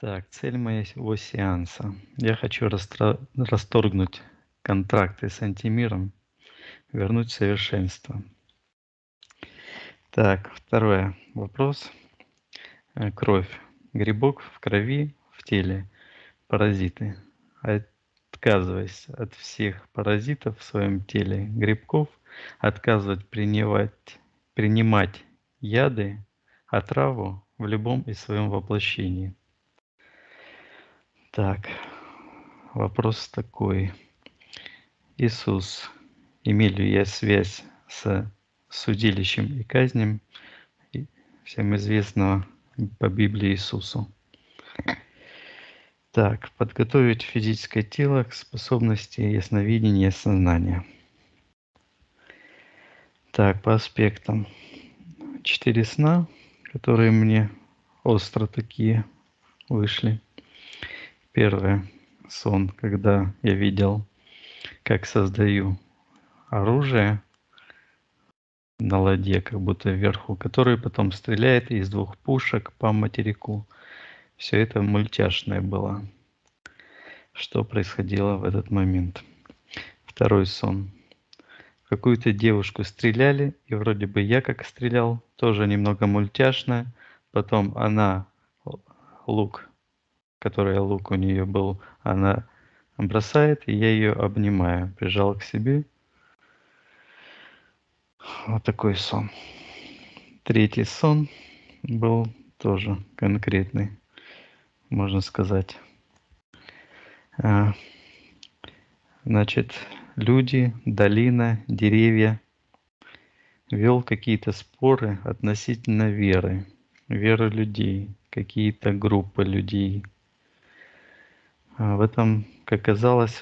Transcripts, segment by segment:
Так, цель моего сеанса. Я хочу растро- расторгнуть контракты с антимиром, вернуть совершенство. Так, второе. Вопрос. Э, Кровь. Грибок в крови, в теле. Паразиты. Отказываясь от всех паразитов в своем теле, грибков, отказывать принимать, принимать яды, отраву в любом из своем воплощении. Так, вопрос такой. Иисус, имею ли я связь с судилищем и казнем всем известного по Библии Иисусу? Так, подготовить физическое тело к способности ясновидения сознания. Так, по аспектам. Четыре сна, которые мне остро такие вышли. Первое. Сон, когда я видел, как создаю оружие на ладье, как будто вверху, которое потом стреляет из двух пушек по материку. Все это мультяшное было. Что происходило в этот момент? Второй сон. Какую-то девушку стреляли, и вроде бы я как стрелял, тоже немного мультяшно. Потом она лук, который лук у нее был, она бросает, и я ее обнимаю, прижал к себе. Вот такой сон. Третий сон был тоже конкретный, можно сказать. А, значит, люди, долина, деревья. Вел какие-то споры относительно веры, веры людей, какие-то группы людей. А в этом, как казалось,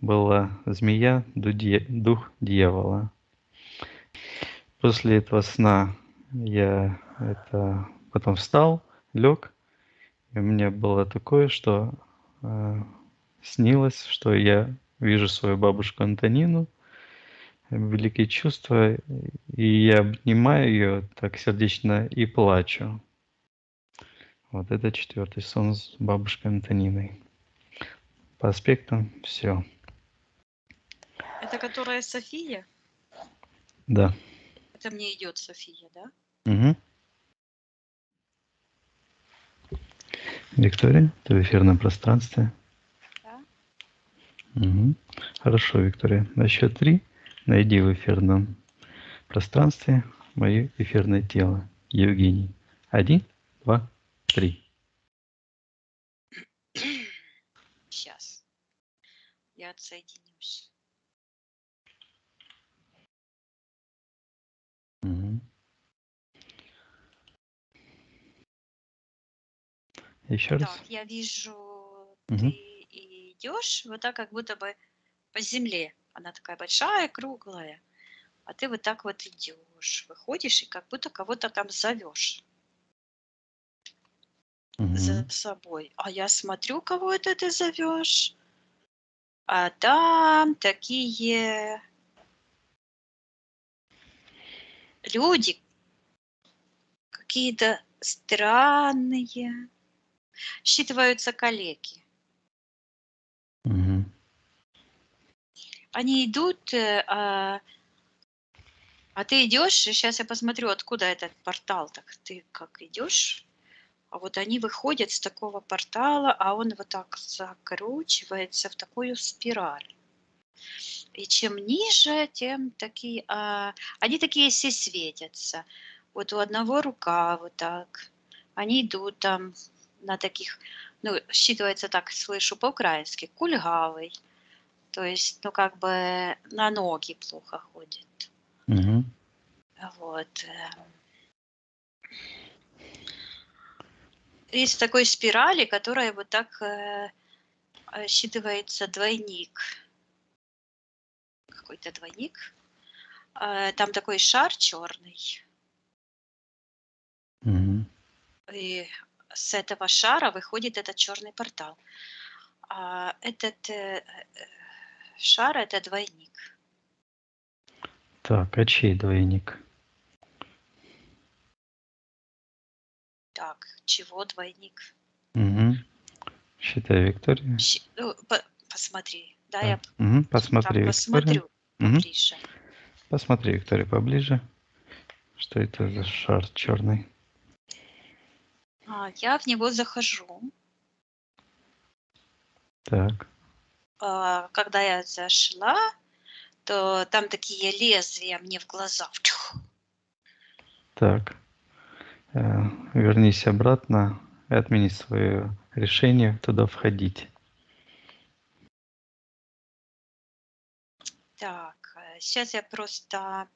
была змея, дух дьявола. После этого сна я это потом встал, лег, и у меня было такое, что э, снилось, что я вижу свою бабушку Антонину, великие чувства, и я обнимаю ее так сердечно и плачу. Вот это четвертый сон с бабушкой Антониной. По аспектам все. Это которая София? Да. Это мне идет София, да? Угу. Виктория, ты в эфирном пространстве. Угу. Хорошо, Виктория. На счет три найди в эфирном пространстве мое эфирное тело. Евгений. Один, два, три. Сейчас. Я отсоединюсь. Угу. Еще раз. Так, я вижу, Угу. ты идешь вот так, как будто бы по земле. Она такая большая, круглая. А ты вот так вот идешь, выходишь и как будто кого-то там зовешь Угу. за собой. А я смотрю, кого это ты зовешь. А там такие люди, какие-то странные, считываются калеки. Угу. Они идут, э, а, а ты идешь, сейчас я посмотрю, откуда этот портал. Так ты как идешь, а вот они выходят с такого портала, а он вот так закручивается в такую спираль. И чем ниже, тем такие, а, они такие все светятся. Вот у одного рука вот так. Они идут там на таких, ну, считывается так, слышу по-украински, кульгавый. То есть, ну, как бы на ноги плохо ходит. Угу. Вот. Из такой спирали, которая вот так э, считывается двойник. Какой-то двойник. Э, Там такой шар черный. Угу. И с этого шара выходит этот черный портал. А этот э, э, шар это двойник. Так, а чей двойник? Так, чего двойник? Угу. Считай, Виктория. Щи- ну, по- посмотри, да, Да. я так Посмотри, Виктория. посмотрю Мгм. поближе. Посмотри, Виктория, поближе. Что это за шар черный? А, я в него захожу. Так. А, когда я зашла, то там такие лезвия мне в глаза. Так. Э, Вернись обратно и отмени свое решение туда входить. Так, сейчас я просто...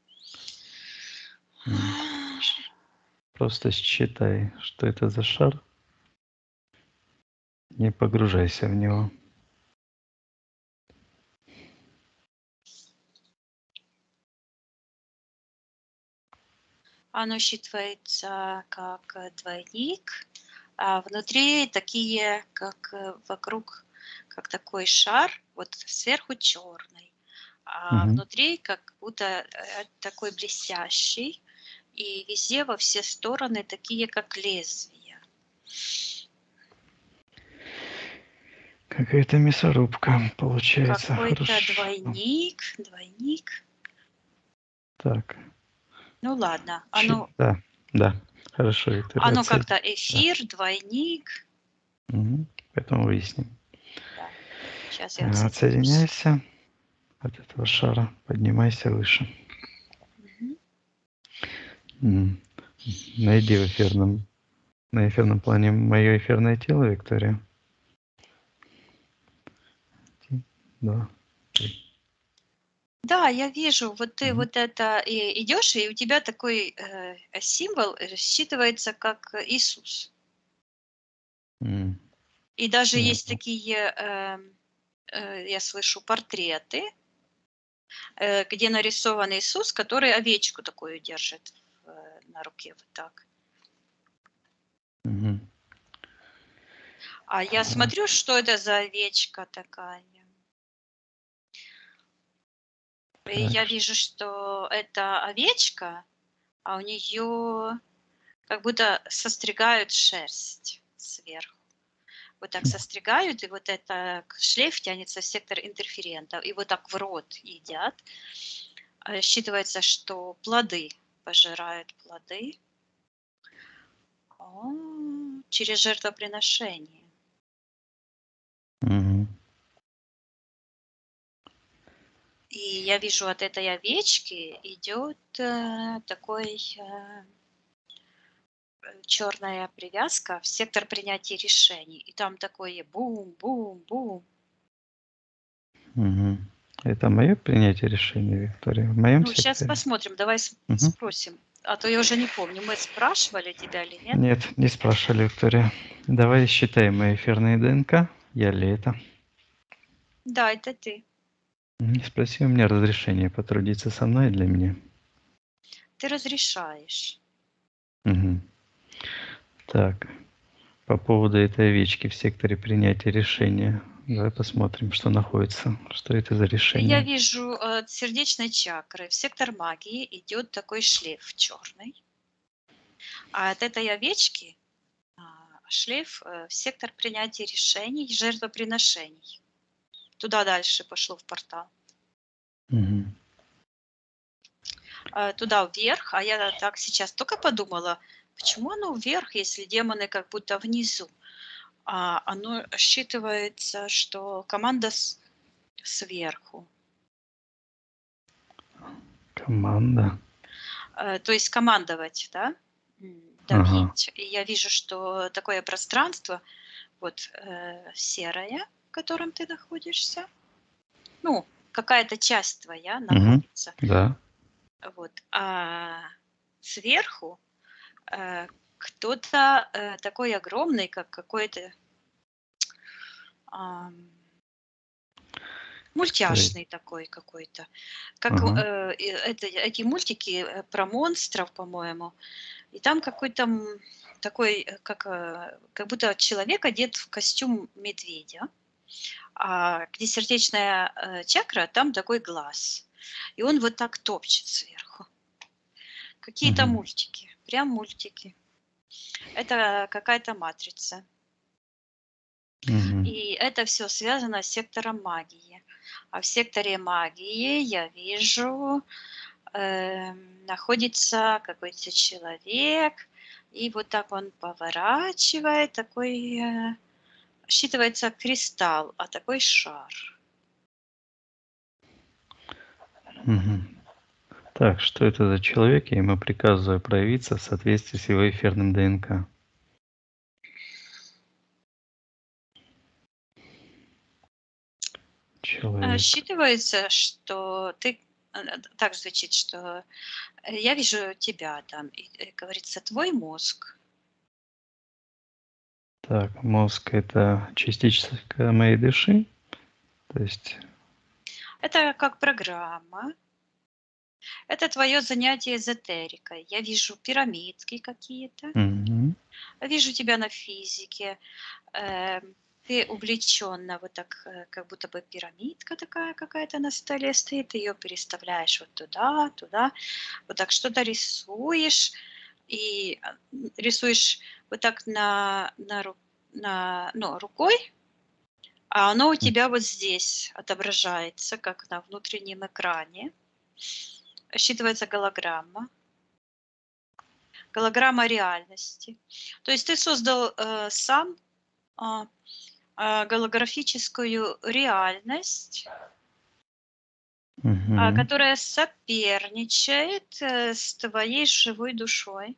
Просто считай, что это за шар. Не погружайся в него. Оно считывается как э, двойник, а внутри такие, как э, вокруг, как такой шар, вот сверху черный, а Мгм. внутри как будто э, такой блестящий, и везде во все стороны такие, как лезвия. Какая-то мясорубка получается. Какой-то двойник, двойник. Так. Ну ладно, оно, Да, да. Хорошо, Виктория. оно как-то эфир, двойник. Мгм. Потом выясним. Сейчас я отсоединюсь. Отсоединяйся от этого шара, поднимайся выше. М. Найди в эфирном, на эфирном плане мое эфирное тело, Виктория. Три. Да, я вижу, вот ты Мгм. вот это и идешь, и у тебя такой э, символ э, считывается как Иисус. М. И даже есть Понятно. такие, эм, э, я слышу, портреты, э, где нарисован Иисус, который овечку такую держит э, на руке вот так. Мгм. А я Ага. смотрю, что это за овечка такая. И я вижу, что это овечка, а у нее как будто состригают шерсть сверху. Вот так состригают, и вот это шлейф тянется в сектор интерферентов, и вот так в рот едят. А Считывается, что плоды пожирают плоды О, через жертвоприношение. Мгм. И я вижу от этой овечки идет э, такой черная привязка в сектор принятия решений. И там такое бум-бум-бум. Мгм. Это мое принятие решения, Виктория? В моем Ну, сейчас секторе? посмотрим, давай Мгм. спросим. А то я уже не помню, мы спрашивали тебя или нет. Нет, не спрашивали, Виктория. Давай считаем мои эфирные ДНК. Я ли это? Да, это ты. М, Спроси у меня разрешение потрудиться со мной для меня. Ты разрешаешь. Мгм. Так, по поводу этой овечки в секторе принятия решения. Давай посмотрим, что находится. Что это за Я решение? вижу э, от сердечной чакры в сектор магии идет такой шлейф черный. А от этой овечки а, шлейф э, в сектор принятия решений, жертвоприношений. Туда дальше пошло в портал. Мгм. А, Туда вверх, а я так сейчас только подумала, почему оно вверх, если демоны как будто внизу? А оно считывается, что команда с- сверху. Команда. Э, То есть командовать, да? М, Ага. Давить. И я вижу, что такое пространство, вот э, серое, котором ты находишься. Ну, какая-то часть твоя находится. Да. Вот. А сверху э, кто-то э, такой огромный, как какой-то ам, мультяшный такой какой-то. Как Ага. э, это, эти мультики э, про монстров, по-моему. И там какой-то такой, э, как, э, как будто человек одет в костюм медведя. А где сердечная э, чакра, там такой глаз. И он вот так топчет сверху. Какие-то Мгм. мультики, прям мультики. Это какая-то матрица. Мгм. И это все связано с сектором магии. А в секторе магии я вижу, э, находится какой-то человек, и вот так он поворачивает, такой э, считывается кристалл, а такой шар. Мгм. Так, что это за человек? Я ему приказываю проявиться в соответствии с его эфирным ДНК. А, Человек. Считывается, что ты э, э, так звучит, что э, я вижу тебя там, и э, говорится, твой мозг. Так, мозг это частичка моей души. То есть, Это как программа. Это твое занятие эзотерикой. Я вижу пирамидки какие-то. мгм. Вижу тебя на физике. Эм, Ты увлеченно вот так, э, как будто бы пирамидка такая какая-то на столе стоит. Ты ее переставляешь вот туда, туда. Вот так что-то рисуешь. И а, рисуешь вот так на, на, на ну, рукой, а оно у тебя вот здесь отображается, как на внутреннем экране. Считывается голограмма. Голограмма реальности. То есть ты создал э, сам а, а, голографическую реальность, Мгм. которая соперничает э, с твоей живой душой,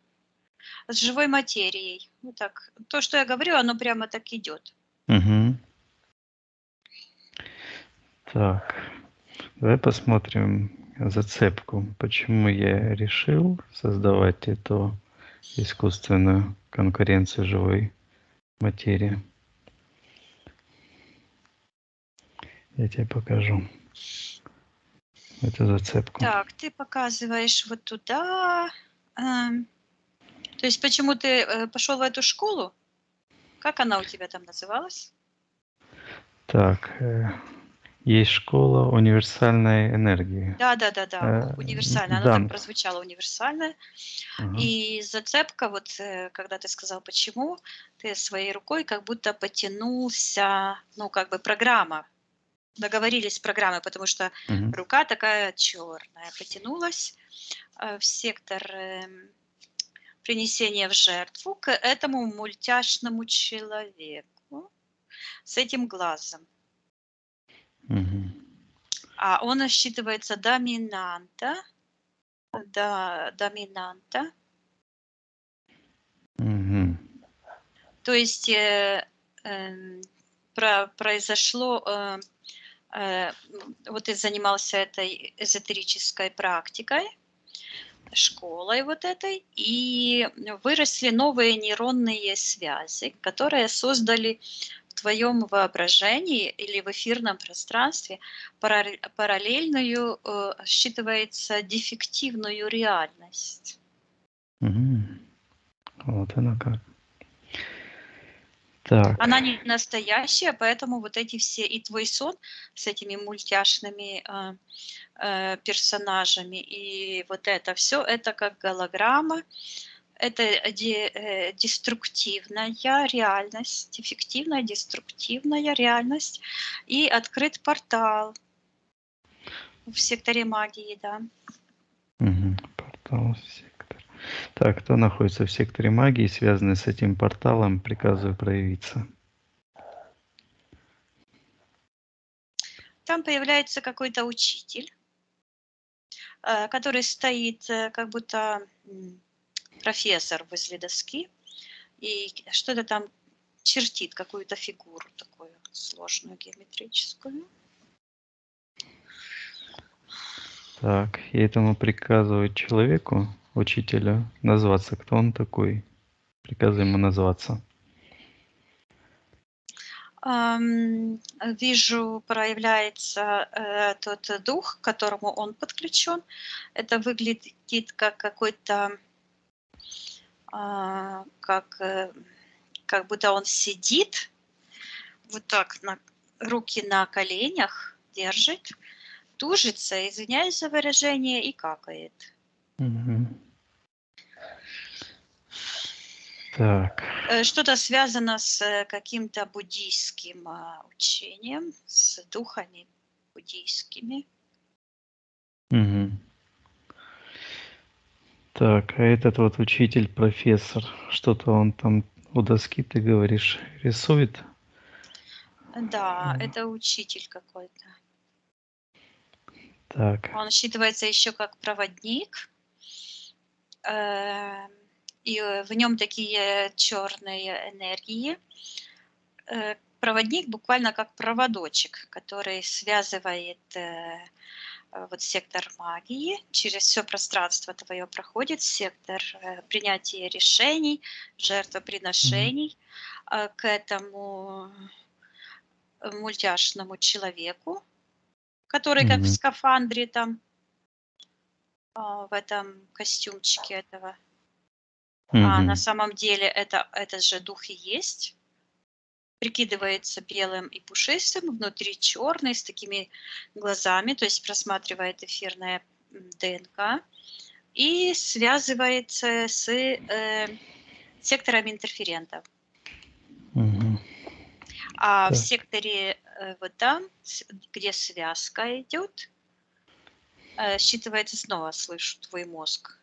с живой материей. Вот так. То, что я говорю, оно прямо так идет. Мгм. Так, давай посмотрим зацепку. Почему я решил создавать эту искусственную конкуренцию живой материи? Я тебе покажу эту зацепку. Так, ты показываешь вот туда. эм, то есть почему ты э, пошел в эту школу? Как она у тебя там называлась? Так, э, есть школа универсальной энергии. Да, да, да, да. Э, Универсальная. Она да. так прозвучала универсальная. Ага. И зацепка, вот когда ты сказал почему, ты своей рукой как будто потянулся, ну, как бы программа. Договорились с программой, потому что Мгм. рука такая черная потянулась э, в сектор эм, принесения в жертву к этому мультяшному человеку с этим глазом. Мгм. А он считывается доминанта, да, доминанта. Мгм. То есть э, эм, про- произошло, э, э, вот ты занимался этой эзотерической практикой, школой вот этой, и выросли новые нейронные связи, которые создали в твоем воображении или в эфирном пространстве параллель- параллельную, э, считывается дефективную реальность. Мгм. Вот оно как. Так. Она не настоящая, поэтому вот эти все и твой сон с этими мультяшными э, э, персонажами и вот это все, это как голограмма, это де- э, деструктивная реальность, эффективная деструктивная реальность и открыт портал в секторе магии, да. Мгм. Портал сектор. Так, кто находится в секторе магии, связанный с этим порталом, приказываю проявиться. Там появляется какой-то учитель, э, который стоит э, как будто профессор возле доски и что-то там чертит, какую-то фигуру такую сложную геометрическую. Так, я этому приказываю человеку, учителю, назваться, кто он такой. Приказываю ему назваться. Ам, Вижу, проявляется э, тот дух, к которому он подключен. Это выглядит как какой-то, а, как, э, как будто он сидит, вот так, на, руки на коленях держит, тужится, извиняюсь за выражение, и какает. Мгм. Так. Э, Что-то связано с э, каким-то буддийским а, учением, с духами буддийскими. Мгм. Так, а этот вот учитель, профессор, что-то он там у доски, ты говоришь, рисует? Да, это учитель какой-то. Так. Он считывается еще как проводник. э, И э, в нем такие черные энергии. Э, Проводник буквально как проводочек, который связывает э, вот сектор магии, через все пространство твое проходит сектор принятия решений, жертвоприношений к этому мультяшному человеку, который как в скафандре там, в этом костюмчике этого. А на самом деле это этот же дух и есть. Прикидывается белым и пушистым, внутри черный, с такими глазами, то есть просматривает эфирное ДНК и связывается с э, сектором интерферентов. Мгм. А в Так. секторе э, вот там, где связка идет, э, считывается снова, слышу, твой мозг.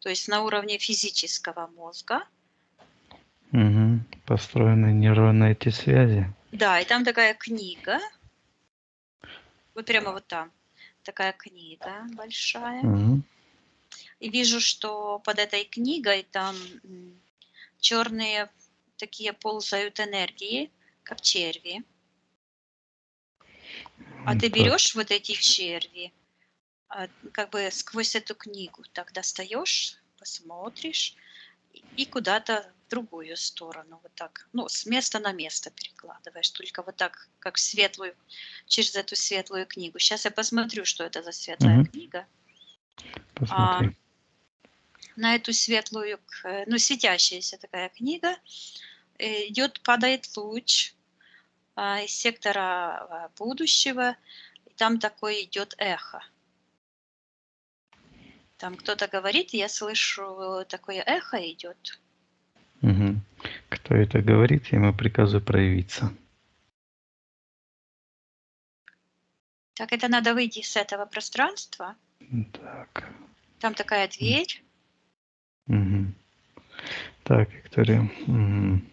То есть на уровне физического мозга. Мгм. Построены нейронные эти связи. Да, и там такая книга. Вот прямо вот там. Такая книга большая. Мгм. И вижу, что под этой книгой там черные такие ползают энергии, как черви. А ты берешь вот эти черви, как бы сквозь эту книгу так достаешь, посмотришь и- куда-то в другую сторону, вот так, ну, с места на место перекладываешь, только вот так, как в светлую, через эту светлую книгу. Сейчас я посмотрю, что это за светлая Мгм. книга. Посмотри. На эту светлую, э, ну, светящаяся такая книга, э, идет, падает луч а, из сектора а, будущего, и там такое идет эхо. Там кто-то говорит, я слышу, такое эхо идет. Мгм. Кто это говорит, я ему приказываю проявиться. Так это надо выйти с этого пространства. Так. Там такая дверь. Мгм. Так, Виктория. мгм.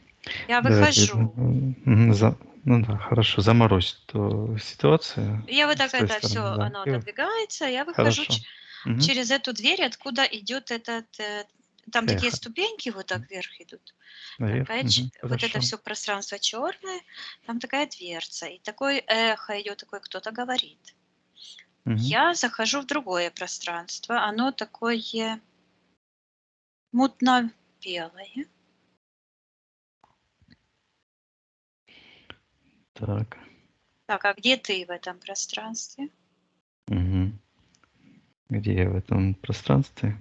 Я выхожу. мгм, за- Ну да, хорошо, заморозь эту ситуацию. Я вот так это все, стороны, да. оно И отодвигается, я выхожу Хорошо. Мгм. через эту дверь, откуда идет этот... э, Там такие Эхо. ступеньки вот так вверх идут. Наверх. Такая ч- вот это хорошо. все пространство черное, там такая дверца, и такое эхо идет, такой кто-то говорит. Мгм. Я захожу в другое пространство, оно такое мутно-белое. Так. Так, а где ты в этом пространстве? Где я в этом пространстве?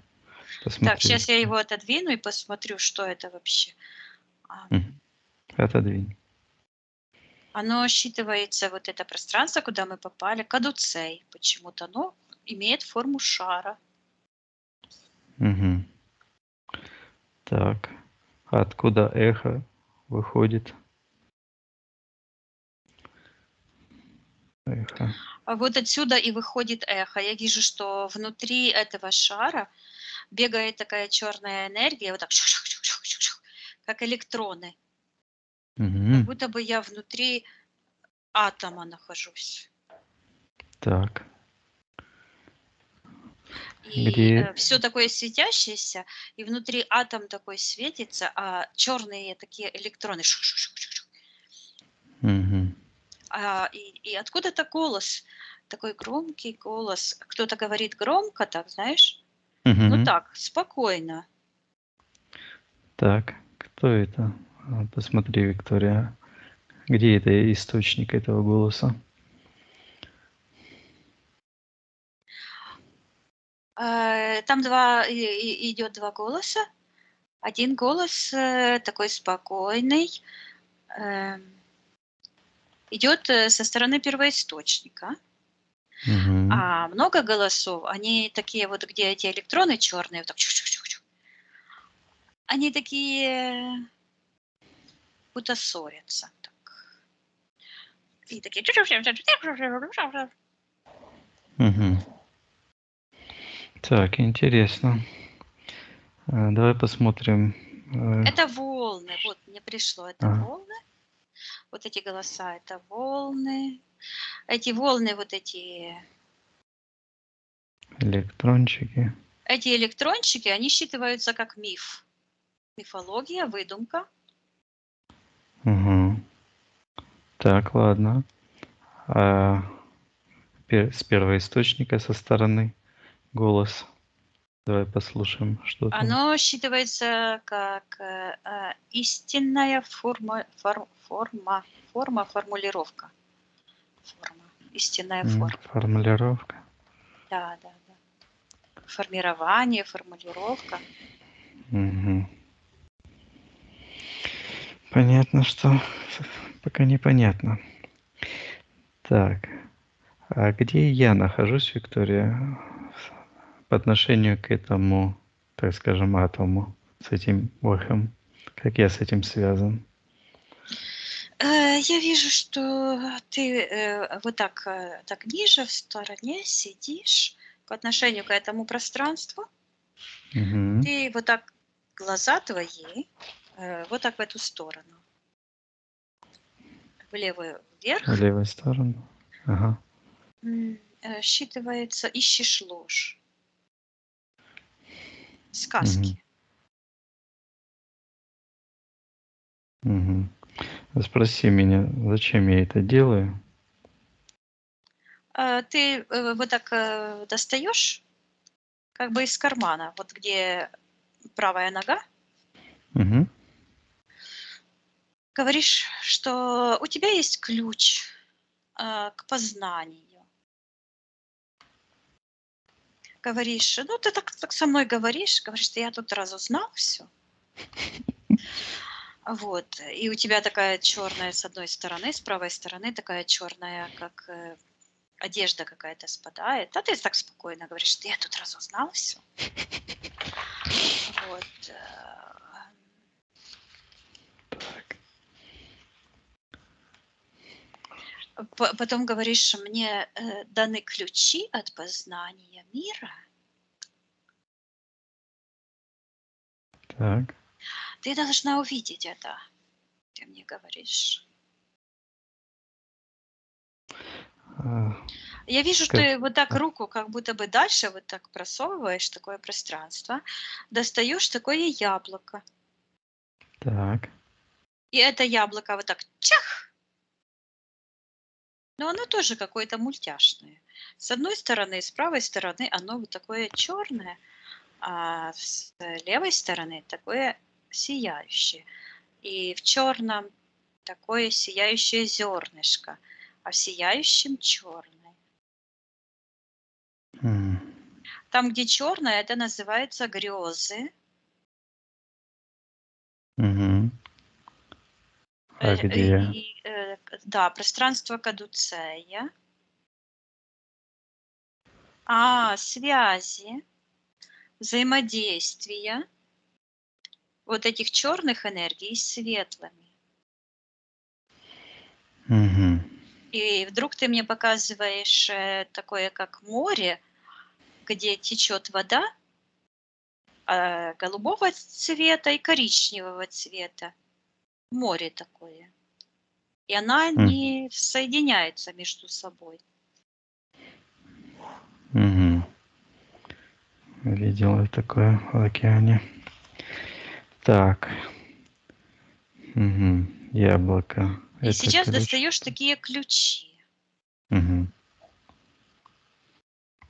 Посмотри. Так, сейчас я его отодвину и посмотрю, что это вообще. А. Отодвинь. Оно считывается, вот это пространство, куда мы попали, кадуцей почему-то. Оно имеет форму шара. Мгм. Так. А откуда эхо выходит? Эхо. А вот отсюда и выходит эхо. Я вижу, что внутри этого шара бегает такая черная энергия, вот так, как электроны. Как Мгм. будто бы я внутри атома нахожусь. Так. И Где- все такое светящееся, и внутри атом такой светится, а черные такие электроны. шух-шух-шух-шух. Мгм. А, и, и откуда-то голос, такой громкий голос. Кто-то говорит громко, так, знаешь? Мгм. Ну так, спокойно. Так, кто это? А, Посмотри, Виктория. Где это источник этого голоса? Э, Там два, идет два голоса. Один голос э, такой спокойный, эм, идет э, со стороны первоисточника. Мгм. А много голосов, они такие вот, где эти электроны черные, вот так чух-чух-чух-чух. они такие будто ссорятся. Так. И такие... Мгм. Так, интересно. А, Давай посмотрим. э, Это волны. Вот мне пришло. Это Ага. волны. Вот эти голоса. Это волны. Эти волны, вот эти... Электрончики. Эти электрончики, они считываются как миф. Мифология, выдумка. Мгм. Так, ладно. А с первоисточника со стороны голос. Давай послушаем, что там. Оно считывается как э, э, истинная форма, фор- форма, форма, формулировка. Форма. Истинная форма. Формулировка. Да, да, да. Формирование, формулировка. Мгм. Понятно, что пока непонятно. Так, а где я нахожусь, Виктория, по отношению к этому, так скажем, атому, с этим эхом? Как я с этим связан? Э, Я вижу, что ты э, вот так, э, так ниже в стороне сидишь по отношению к этому пространству. Мгм. Ты вот так, глаза твои, вот так в эту сторону. В левую вверх. В левую сторону. Ага. Считывается, ищешь ложь. Сказки. Мгм. Спроси меня, зачем я это делаю? А, Ты э, вот так э, достаешь, как бы из кармана, вот где правая нога, Мгм. говоришь, что у тебя есть ключ а, к познанию. Говоришь, ну ты так, так со мной говоришь, говоришь, что я тут разузнал все. Вот, и у тебя такая черная с одной стороны, с правой стороны такая черная, как э, одежда какая-то спадает. А ты так спокойно говоришь, что я тут разузнал все. Вот. э, Так. П- Потом говоришь, мне э, даны ключи от познания мира. Так. Ты должна увидеть это. Ты мне говоришь. А, Я вижу, что Как- ты вот так руку как будто бы дальше вот так просовываешь такое пространство, достаешь такое яблоко. Так. И это яблоко вот так чах! Но оно тоже какое-то мультяшное. С одной стороны, с правой стороны оно вот такое черное, а с левой стороны такое сияющее. И в черном такое сияющее зернышко, а в сияющем черное. М, Там, где черное, это называется грезы. мгм. А Э, где и, э, да, пространство кадуцея. А, связи, взаимодействия вот этих черных энергий с светлыми. Мгм. И вдруг ты мне показываешь э, такое, как море, где течет вода э, голубого цвета и коричневого цвета. Море такое. И она Мгм. не соединяется между собой. Мгм. Видел я такое в океане. Так. Мгм. Яблоко. И Это сейчас ключ. достаешь такие ключи. Мгм.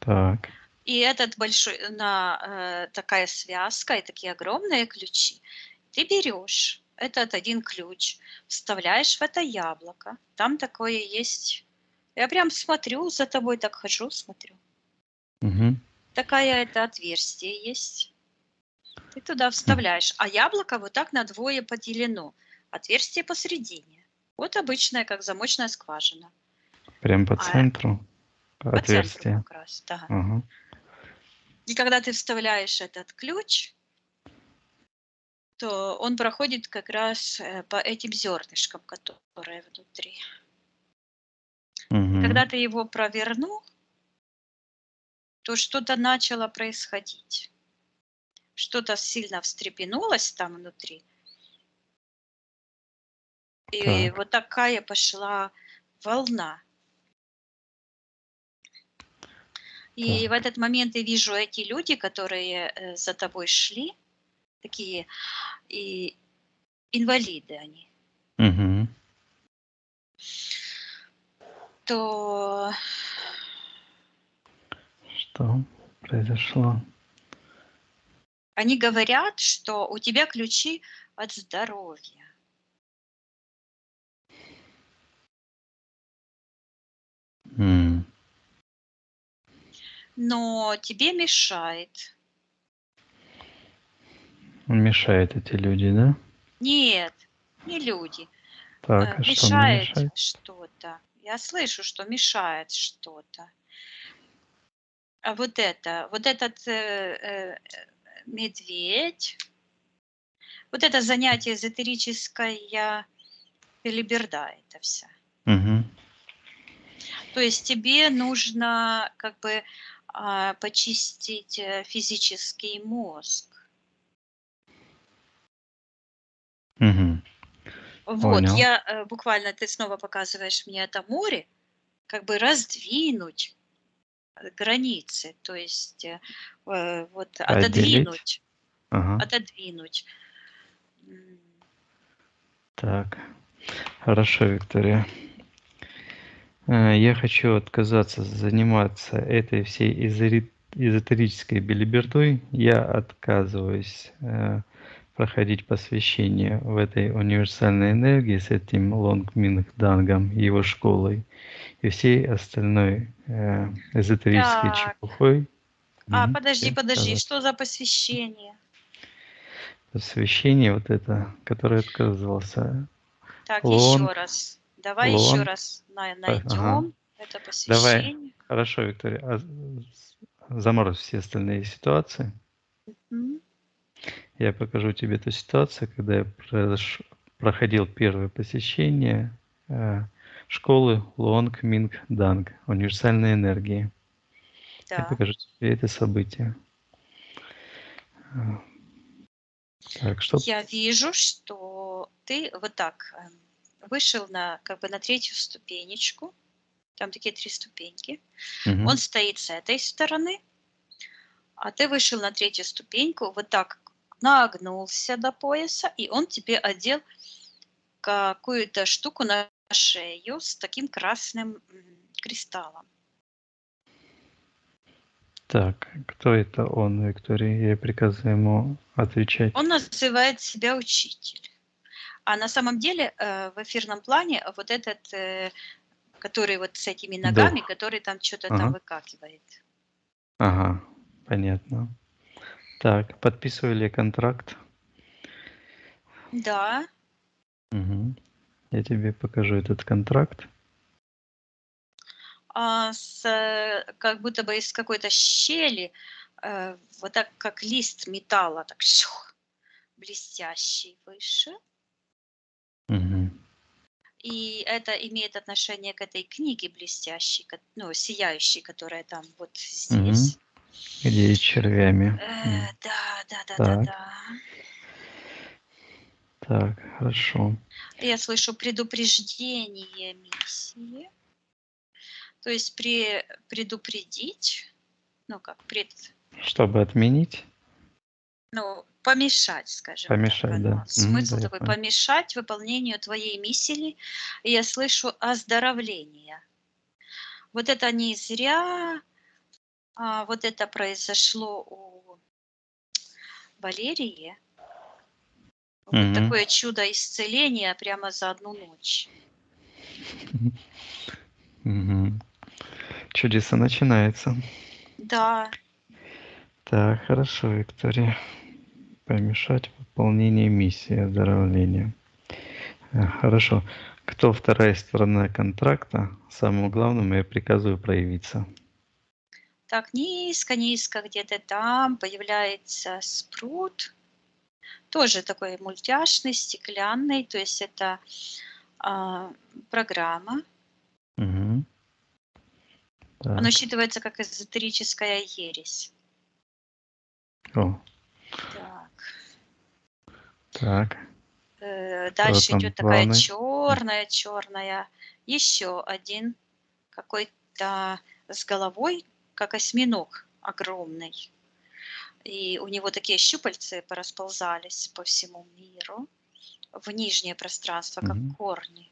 Так. И этот большой, на э, такая связка и такие огромные ключи. Ты берешь этот один ключ, вставляешь в это яблоко. Там такое есть. Я прям смотрю за тобой, так хожу, смотрю. Мгм. Такая это отверстие есть. Ты туда вставляешь. А яблоко вот так на двое поделено. Отверстие посередине. Вот обычная, как замочная скважина. Прям по А, центру По центру отверстие. как раз, да. Ага. И когда ты вставляешь этот ключ, то он проходит как раз э, по этим зернышкам, которые внутри. Мгм. Когда ты его провернул, то что-то начало происходить. Что-то сильно встрепенулось там внутри. И Так. вот такая пошла волна. И в Так. этот момент я вижу эти люди, которые э, за тобой шли, такие и инвалиды они, то Что произошло? они говорят, что у тебя ключи от здоровья. Но тебе мешает. Мешают эти люди, да? Нет, не люди. Так, Э, а что мешает мешает? что-то. Я слышу, что мешает что-то. А вот это, вот этот э, э, медведь, вот это занятие эзотерическая белиберда это вся. Мгм. То есть тебе нужно как бы а, почистить э, физический мозг. Вот, Понял. я э, буквально, ты снова показываешь мне это море, как бы раздвинуть э, границы, то есть э, э, вот Отделить? отодвинуть, Ага. отодвинуть. Так. Хорошо, Виктория. Я хочу отказаться заниматься этой всей эзотерической белибердой. Я отказываюсь проходить посвящение в этой универсальной энергии с этим Лонг Минг Дангом и его школой и всей остальной э, эзотерической Так. чепухой. А, Мгм. подожди, подожди, отказываюсь. что за посвящение? Посвящение вот это, которое отказывался. Так, Лонг. еще раз. Давай еще Лонг. раз на- ага. найдем это Давай. посвящение. Хорошо, Виктория. а Заморозь все остальные ситуации. М, Я покажу тебе ту ситуацию, когда я проходил первое посещение э, школы Лонг Минг Данг, универсальной энергии. Я Да. покажу тебе это событие. Так, что? Я вижу, что ты вот так эм, вышел на как бы на третью ступенечку. Там такие три ступеньки. Мгм. Он стоит с этой стороны, а ты вышел на третью ступеньку, вот так нагнулся до пояса, и он тебе одел какую-то штуку на шею с таким красным кристаллом. Так, кто это он, Виктория? Я приказываю ему отвечать. Он называет себя учитель. А на самом деле э, в эфирном плане вот этот, э, который вот с этими ногами, Дух. который там что-то Ага. там выкакивает. Ага, понятно. Так, подписывали ли контракт? Да, Мгм. Я тебе покажу этот контракт. а с, как будто бы из какой-то щели, э, вот так как лист металла, так шух, блестящий вышел. Мгм. И это имеет отношение к этой книге блестящей, ну, сияющей, которая там вот здесь. Где и червями. М. Э, да, да, да, да, Так. да. Так, хорошо. Я слышу предупреждение миссии. То есть при, предупредить, ну как, пред, Чтобы отменить? ну, помешать, скажем Помешать, так. да. Смысл да, я такой, помешать выполнению твоей миссии. Я слышу оздоровление. Вот это не зря, вот это произошло у Валерии. Вот Мгм. такое чудо исцеления прямо за одну ночь. Мгм. Чудеса начинаются. Да, Так, хорошо, Виктория. Помешать выполнению миссии оздоровления. Э, Хорошо. Кто вторая сторона контракта, самому главному я приказываю проявиться. Так низко-низко где-то там появляется спрут, Тоже такой мультяшный, стеклянный, то есть это а, программа. Оно Так. считывается как эзотерическая ересь. О, Так. так. Э, Дальше идет такая главный? черная, черная. Еще один какой-то с головой, как осьминог огромный. И у него такие щупальцы порасползались по всему миру в нижнее пространство, как Мгм. корни.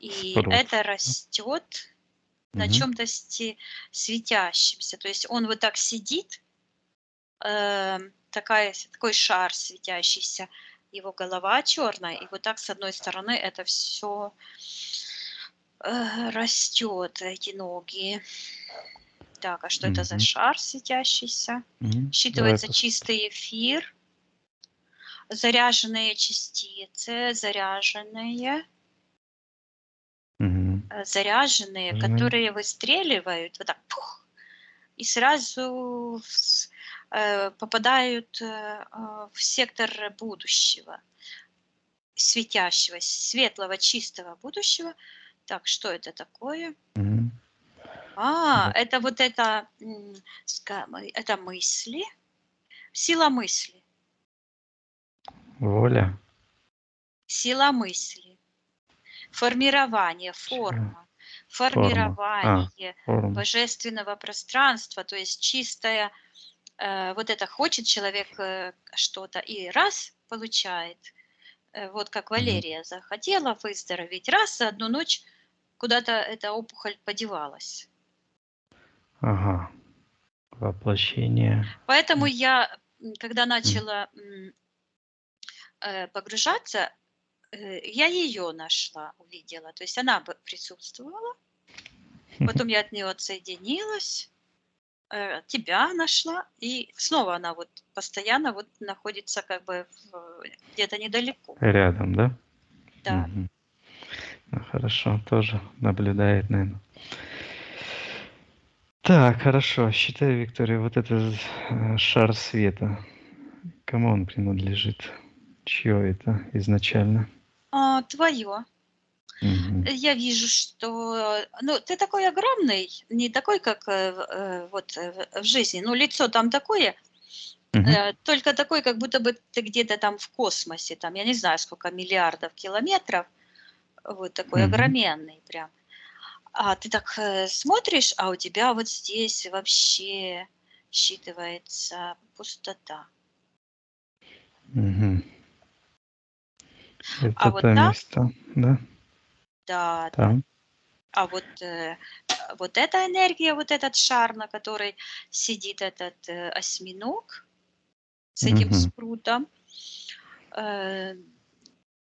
И Спрут. это растет на Мгм. чем-то светящемся. То есть он вот так сидит, э, такая, такой шар светящийся, его голова черная, и вот так с одной стороны это все растет, эти ноги. Так, а что это за шар светящийся? Считывается чистый эфир, заряженные частицы, заряженные, э, заряженные, Мгм. которые выстреливают вот так, пух, и сразу в э, попадают э, э, в сектор будущего, светящегося, светлого, чистого будущего. Так, что это такое? Мгм. А, Да. это вот это, это мысли, сила мысли, Воля. сила мысли, формирование, форма, формирование Форма. божественного пространства, то есть чистая, э, вот это хочет человек э, что-то и раз получает, Э, вот как. Валерия захотела выздороветь, раз за одну ночь куда-то эта опухоль подевалась. Ага. Воплощение. Поэтому я, когда начала э, погружаться, э, я ее нашла, увидела. То есть она присутствовала, потом я от нее отсоединилась, э, тебя нашла, и снова она вот постоянно вот находится как бы где-то недалеко. Рядом, да? Да. Мгм. Ну, хорошо, тоже наблюдает, наверное. Так, хорошо. Считай, Виктория, вот этот э, шар света. Кому он принадлежит? Чье это изначально? А, твое. Мгм. Я вижу, что ну, ты такой огромный, не такой, как э, э, вот э, в жизни. Ну, лицо там такое, Мгм. Э, только такой, как будто бы ты где-то там в космосе, там, я не знаю, сколько миллиардов километров, вот такой Мгм. огроменный прям. А ты так э, смотришь, а у тебя вот здесь вообще считывается пустота. Мгм. Это А вот там, место, да? да, да. А вот, э, вот эта энергия, вот этот шар, на который сидит этот э, осьминог с этим Мгм. спрутом, э,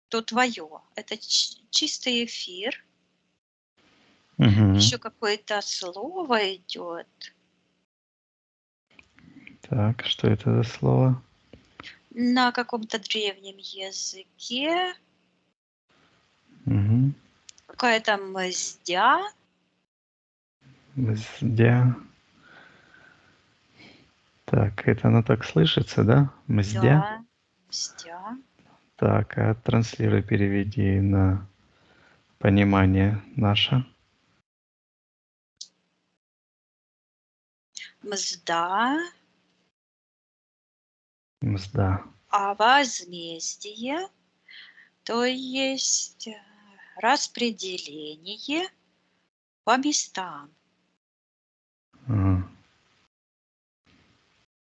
то твое. Это чистый эфир. Мгм. Еще какое-то слово идет. Так, что это за слово? на каком-то древнем языке, Мгм. какая-то мздя, Мздя. Так, это оно так слышится, да? Мздя? да, мздя, Так, а транслируй, переведи на понимание наше. Мзда, Мзда. а возмездие, то есть э, распределение по местам. Ага.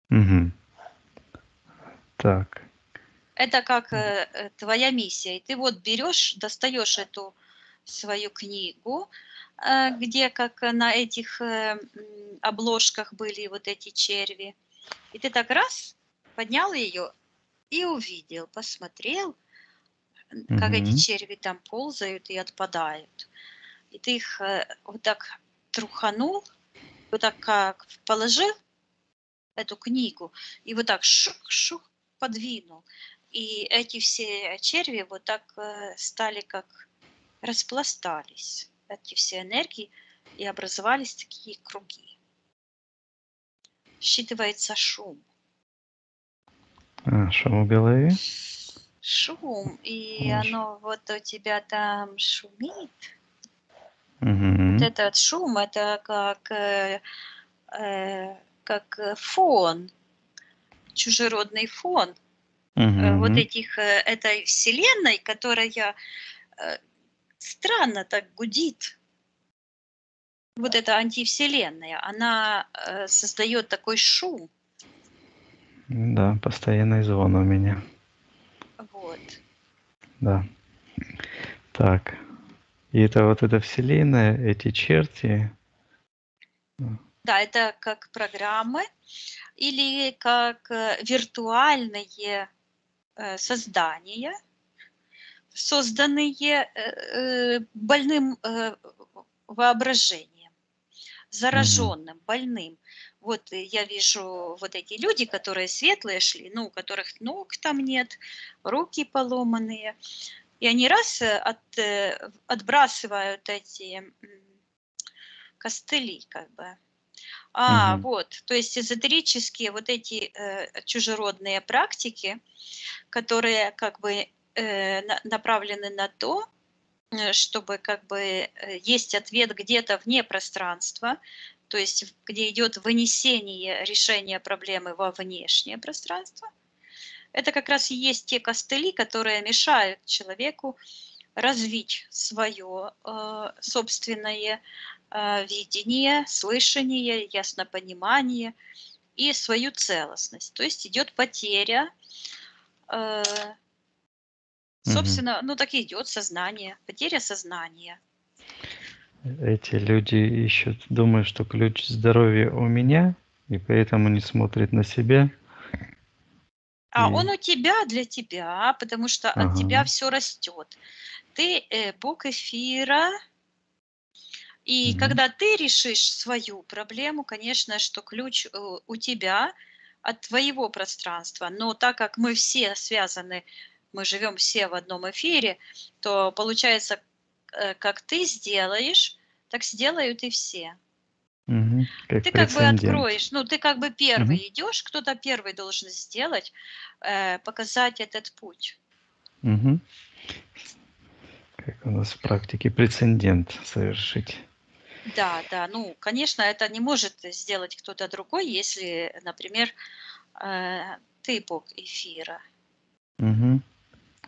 Мгм. Так. Это как э, э, твоя миссия. И ты вот берешь, достаешь эту свою книгу, где как э, на этих э, обложках были вот эти черви. И ты так раз поднял ее и увидел, посмотрел, как эти Мгм. черви там ползают и отпадают. И ты их э, вот так труханул, вот так как положил эту книгу и вот так шух-шух подвинул. И эти все черви вот так стали как распластались, эти все энергии, и образовались такие круги. Считывается шум. А, шум в голове? Шум, и Аж. оно вот у тебя там шумит. Вот Мгм. этот шум, это как, э, э, как фон, чужеродный фон э, вот этих, э, этой вселенной, которая э, странно так гудит. Вот эта антивселенная, она э, создает такой шум. Да, постоянный звон у меня. Вот. Да. Так. И это вот эта вселенная, эти черти. Да, это как программы или как э, виртуальные э, создания, созданные э, э, больным э, воображением, зараженным, больным. Вот я вижу вот эти люди, которые светлые шли, ну, у которых ног там нет, руки поломанные, и они раз от, отбрасывают эти костыли, как бы. А, Мгм. вот, то есть эзотерические вот эти э, чужеродные практики, которые как бы направлены на то, э, чтобы как бы э, есть ответ где-то вне пространства, то есть где идет вынесение решения проблемы во внешнее пространство. Это как раз и есть те костыли, которые мешают человеку развить свое э, собственное э, видение, слышание, яснопонимание и свою целостность. То есть идет потеря, э, Собственно, ну так и идет сознание, потеря сознания. Эти люди ищут, думают, что ключ здоровья у меня, и поэтому не смотрят на себя. А И- он у тебя для тебя, потому что от тебя Ага. все растет. Ты э, бог эфира, и Мгм. когда ты решишь свою проблему, конечно, что ключ э, у тебя от твоего пространства. Но так как мы все связаны, мы живем все в одном эфире, то получается, э, как ты сделаешь, так сделают и все. Мгм. Как Ты как бы откроешь, ну ты как бы первый Мгм. идешь, кто-то первый должен сделать, э, показать этот путь. Мгм. Как у нас в практике прецедент совершить. Да, да, ну, конечно, это не может сделать кто-то другой, если, например, э, ты бог эфира. Мгм.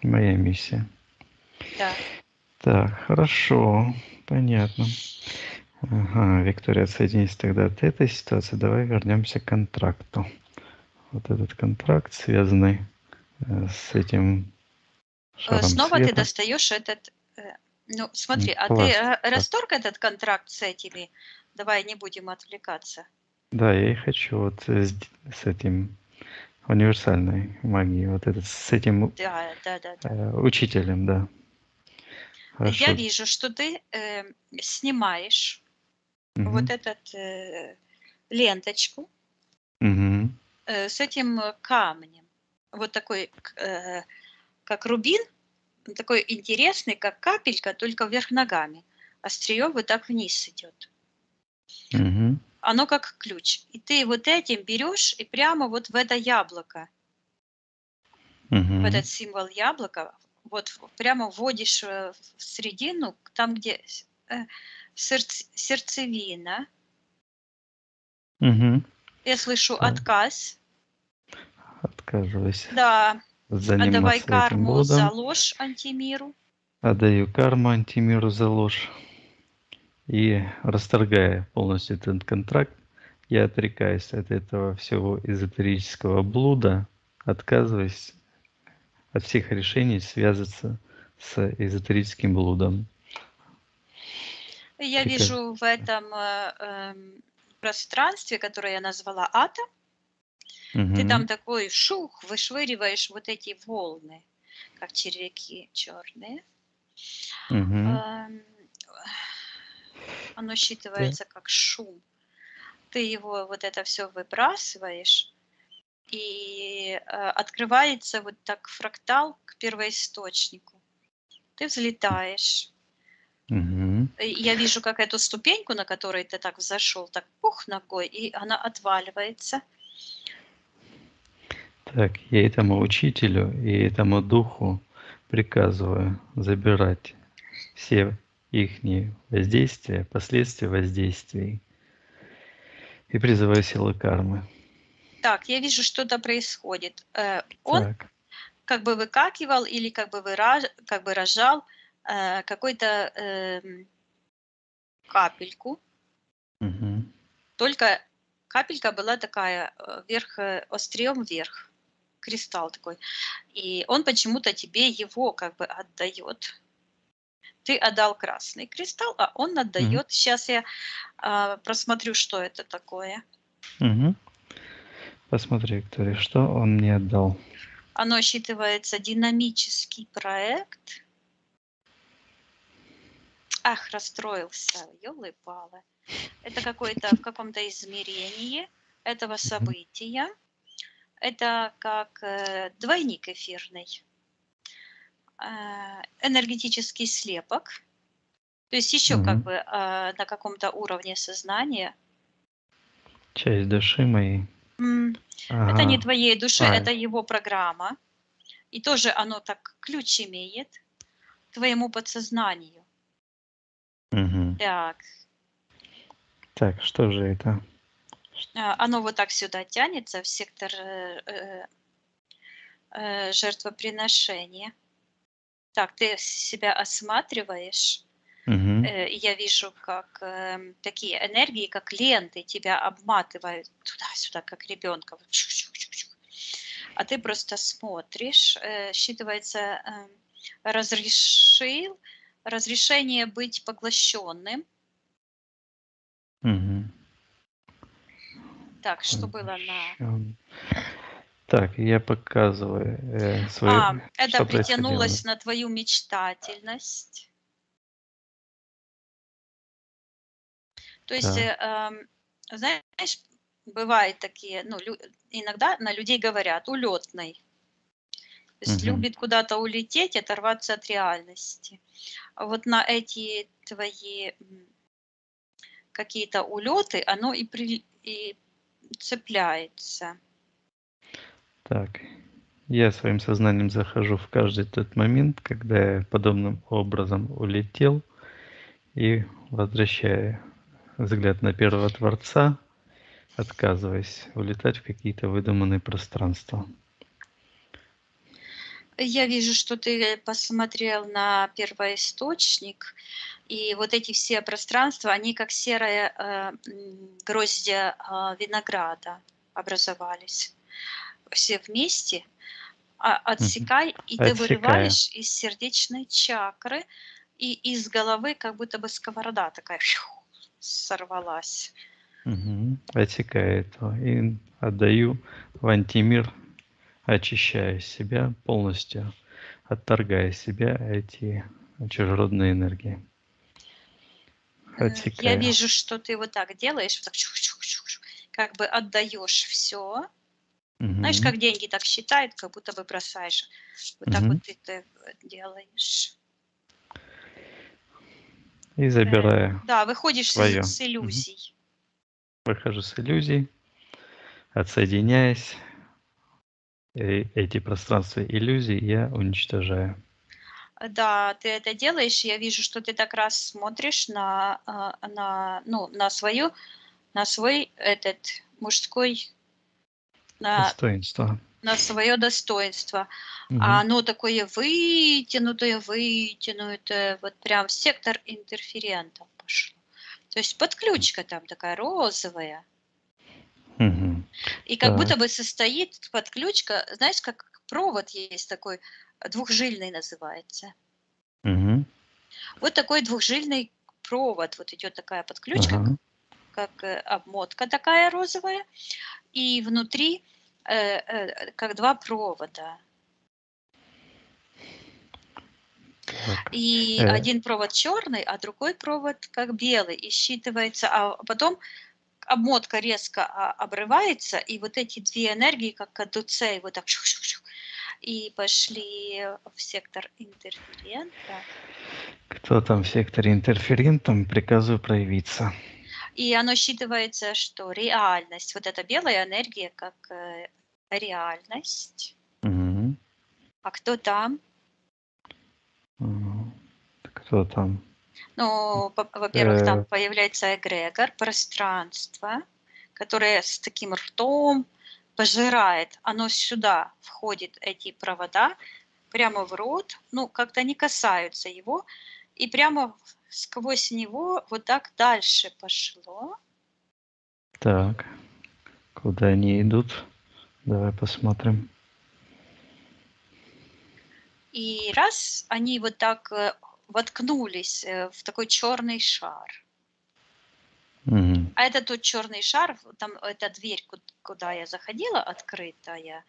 Моя миссия. Да. Так, хорошо, понятно. Ага, Виктория, отсоединись тогда от этой ситуации. Давай вернемся к контракту. Вот этот контракт, связанный э, с этим шаром Снова ты света. достаешь этот. э, Ну, смотри, а ты пластик, э, расторг этот контракт с этими? Давай не будем отвлекаться. Да, я и хочу вот с, с этим универсальной магией, вот этот, с этим Да, да, да, да. э, учителем, да. Хорошо. Я вижу, что ты э, снимаешь Мгм. вот этот э, ленточку Мгм. э, с этим камнем. Вот такой, э, как рубин, такой интересный, как капелька, только вверх ногами. Острие вот так вниз идет. Мгм. Оно как ключ. И ты вот этим берешь и прямо вот в это яблоко, Мгм. в этот символ яблока, вот прямо вводишь э, в середину, там, где э, сердц- сердцевина. Мгм. Я слышу Так. отказ. Отказываюсь Да, заниматься отдавай карму за блудом. ложь антимиру. Отдаю карму антимиру за ложь. И расторгая полностью этот контракт, я отрекаюсь от этого всего эзотерического блуда, отказываясь от всех решений связаться с эзотерическим блудом. Я Прика- вижу в этом э, эм, пространстве, которое я назвала атом, ты Мгм. там такой шух, вышвыриваешь вот эти волны, как червяки черные. Мгм. Эм, Оно считывается как шум. Ты его вот это все выбрасываешь, и э, открывается вот так фрактал к первоисточнику. Ты взлетаешь. И Я вижу, как эту ступеньку, на которой ты так взошел, так пух ногой, и она отваливается. Так, я этому учителю и этому духу приказываю забирать все их воздействия, последствия воздействий и призываю силы кармы. Так, я вижу, что-то происходит. Э, он так. как бы выкакивал или как бы, выраж, как бы рожал э, какой-то э, капельку. Угу. Только капелька была такая, э, вверх, острием вверх, кристалл такой. И он почему-то тебе его как бы отдает. Ты отдал красный кристалл, а он отдает. Угу. Сейчас я э, просмотрю, что это такое. Угу. Посмотри, Виктория, что он мне отдал. Оно считывается динамический проект. Ах, расстроился, елы-палы. Это какое-то в каком-то измерении этого события. Это как э, двойник эфирный. Э, энергетический слепок. То есть еще угу. как бы э, на каком-то уровне сознания. Часть души моей. М, ага. Это не твоей души, а. это его программа. И тоже оно так ключ имеет к твоему подсознанию. Угу. Так. Так, что же это? А, оно вот так сюда тянется в сектор э, э, э, жертвоприношения. Так, ты себя осматриваешь. Угу. Я вижу, как э, такие энергии, как ленты, тебя обматывают туда-сюда, как ребенка. А ты просто смотришь, э, считывается, э, разрешил, разрешение быть поглощенным. Угу. Так, что было на... Так, я показываю э, свои... А, это притянулось на твою мечтательность. То есть, да. э, знаешь, бывают такие, ну, лю, иногда на людей говорят улетный. То есть угу. любит куда-то улететь, оторваться от реальности. А вот на эти твои какие-то улеты, оно и, при, и цепляется. Так, я своим сознанием захожу в каждый тот момент, когда я подобным образом улетел и возвращаю взгляд на первого Творца, отказываясь улетать в какие-то выдуманные пространства. Я вижу, что ты посмотрел на первоисточник, и вот эти все пространства, они как серая э, гроздья э, винограда образовались все вместе, а, отсекай, и ты вырываешь из сердечной чакры, и из головы как будто бы сковорода такая фью, сорвалась. Угу. Отсекаю это и отдаю в антимир, очищая себя полностью, отторгая себя эти чужеродные энергии. Отсекаю. Я вижу, что ты вот так делаешь, вот так, как бы отдаешь все, Угу. Знаешь, как деньги так считают, как будто бы бросаешь. Вот угу. так вот ты это делаешь. И забираю. Э, да, выходишь свое. с, с иллюзий. Угу. Выхожу с иллюзий, отсоединяясь. И эти пространства иллюзий я уничтожаю. Да, ты это делаешь. Я вижу, что ты так раз смотришь на, а, на, ну, на свою, на свой этот мужской на, достоинство. на свое достоинство. Угу. А оно такое вытянутое, вытянутое, вот прям в сектор интерферентов пошло. То есть подключка там такая розовая. Угу. И как да. будто бы состоит подключка, знаешь, как провод есть такой, двухжильный называется. Угу. Вот такой двухжильный провод, вот идет такая подключка, ага как э, обмотка такая розовая, и внутри э, э, как два провода. Так. И э. один провод черный, а другой провод как белый, и считывается, а потом обмотка резко а, обрывается, и вот эти две энергии, как кадуцей, вот так и пошли в сектор интерферента. Кто там в секторе интерферентом, приказываю проявиться и оно считывается, что реальность, вот эта белая энергия, как э, реальность. Мгм. А кто там? Кто там? Ну, во-первых, Э. там появляется эгрегор, пространство, которое с таким ртом пожирает. Оно сюда входит, эти провода, прямо в рот, ну, как-то не касаются его, и прямо сквозь него вот так дальше пошло. Так. Куда они идут? Давай посмотрим. И раз они вот так э, воткнулись э, в такой черный шар. Мгм. А это тот черный шар, там эта дверь, ку- куда я заходила, открытая,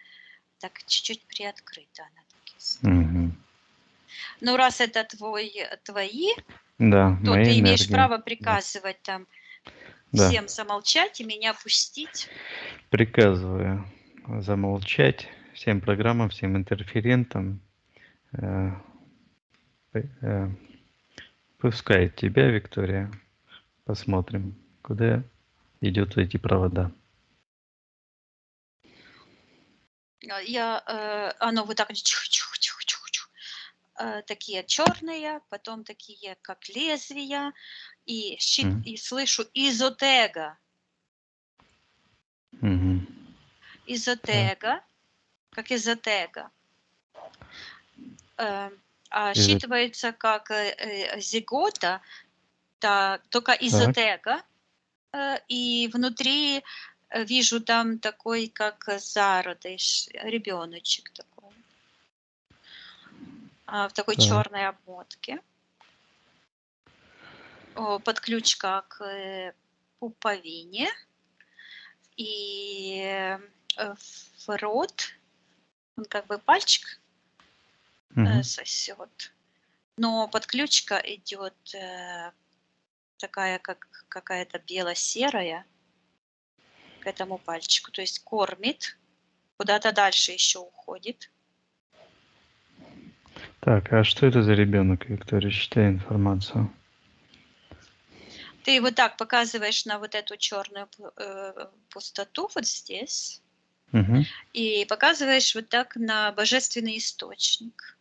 так чуть-чуть приоткрыта она. так есть. Ну, раз это твой, твои, Да, то ты имеешь право приказывать там Да. всем замолчать и меня пустить. Приказываю замолчать всем программам, всем интерферентам. э, п- э, Пускай тебя, Виктория. Посмотрим, куда идут эти провода. А, Я, э, оно вот так чух-чух-чух-чух-чух. Э, такие черные, потом такие как лезвия, и, щит, Мгм. и слышу изотега. Мгм. изотега, как изотега, э, а считывается как э, зигота, та, только изотега, э, и внутри вижу там такой, как зародыш, ребеночек такой, в такой Так. черной обмотке. Подключка к э, пуповине и э, в рот, он как бы пальчик э, Мгм. сосет. Но подключка идет э, такая, как какая-то бело-серая к этому пальчику. То есть кормит, куда-то дальше еще уходит. Так, а что это за ребенок, Виктория? Считай информацию. Ты вот так показываешь на вот эту черную э, пустоту вот здесь Мгм. и показываешь вот так на божественный источник.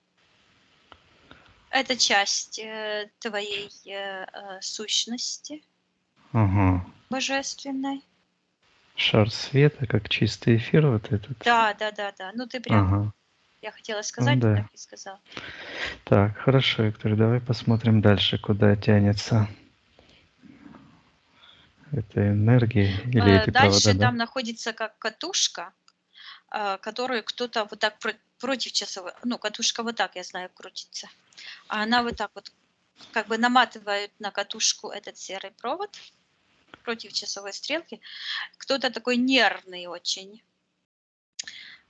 Это часть э, твоей э, э, сущности Ага. божественной. Шар света, как чистый эфир вот этот. Да, да, да, да. Ну ты прям, Ага. Я хотела сказать, да. так и сказал. Так, хорошо, Виктория, давай посмотрим дальше, куда тянется эта энергия или Э, эти Дальше провода, да? там находится как катушка, э, которую кто-то вот так про- против часовой, ну катушка вот так, я знаю, крутится. А она вот так вот как бы наматывают на катушку этот серый провод против часовой стрелки. Кто-то такой нервный очень,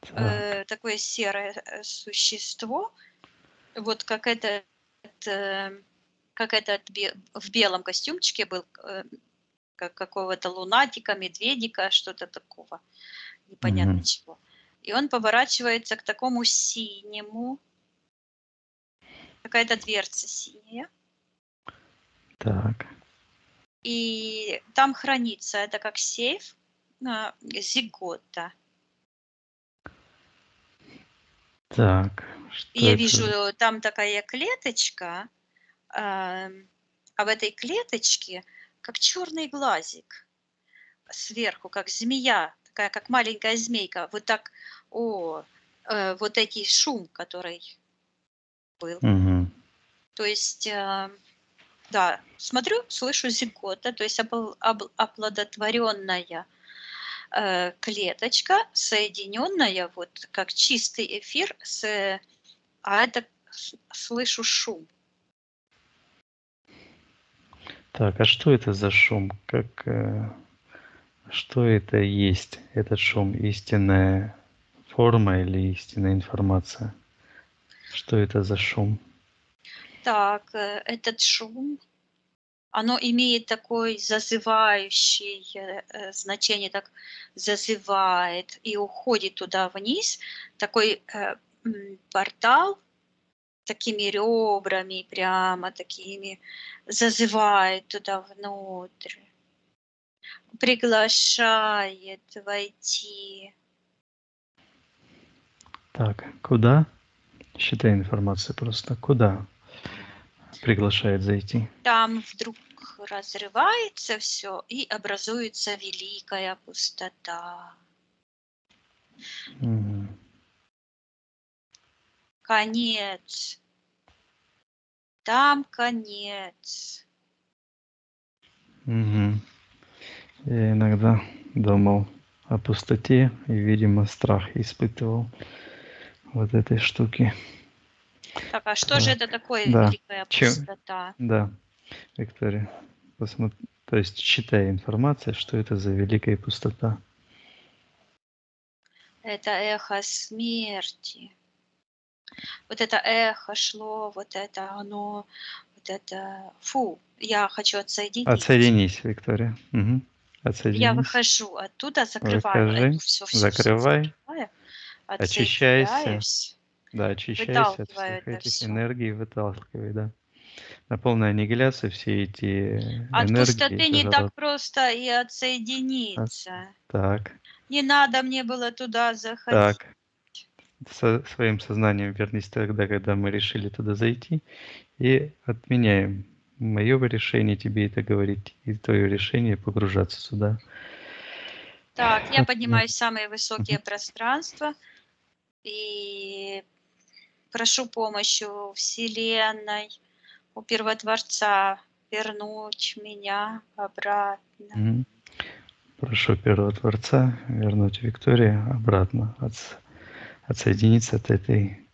э, такое серое э, существо, вот как этот, э, как этот в белом костюмчике был, э, как какого-то лунатика, медведика, что-то такого, непонятно Мгм. чего. И он поворачивается к такому синему, какая-то дверца синяя, так, и там хранится, это как сейф, а, зигота. Так. Что я это? вижу, там такая клеточка, а в этой клеточке как черный глазик сверху, как змея, такая как маленькая змейка. Вот так, о, э, вот эти шум, который был. Мгм. То есть, э, да, смотрю, слышу зигота, то есть обл- обл- оплодотворенная э, клеточка, соединенная вот как чистый эфир с, а это слышу шум. Так, а что это за шум? Как, э, что это есть? Этот шум истинная форма или истинная информация? Что это за шум? Так, э, этот шум, оно имеет такой зазывающий э, э, значение, так зазывает и уходит туда вниз, такой э, портал такими ребрами прямо такими зазывает туда внутрь, приглашает войти. Так, куда? Считай информацию просто. Куда приглашает зайти? Там вдруг разрывается все и образуется великая пустота. Мгм. Конец. Там конец. Мгм. Я иногда думал о пустоте и, видимо, страх испытывал вот этой штуки. Так, а что же Так, это такое да. великая Чем- пустота? Да, Виктория, посмотри, то есть читая информация, что это за великая пустота. Это эхо смерти. Вот это эхо шло, вот это оно, вот это... Фу, я хочу отсоединить. Отсоединись, Виктория. Я Отсоединись. выхожу оттуда, закрываю Выхожи, всё, всё закрывай, закрываю, очищайся. Да, очищайся от всех этих всё. энергий, выталкивай, да. На полную аннигиляцию все эти От энергии. пустоты не так просто и отсоединиться. Так, Не надо мне было туда заходить. так. Со своим сознанием вернись тогда, когда мы решили туда зайти, и отменяем мое решение тебе это говорить, и твое решение погружаться сюда. Так, я поднимаюсь в самые высокие пространства и прошу помощи у Вселенной, у Первотворца вернуть меня обратно. Мгм. Прошу Первого Творца вернуть Викторию обратно, отс- отсоединиться от этой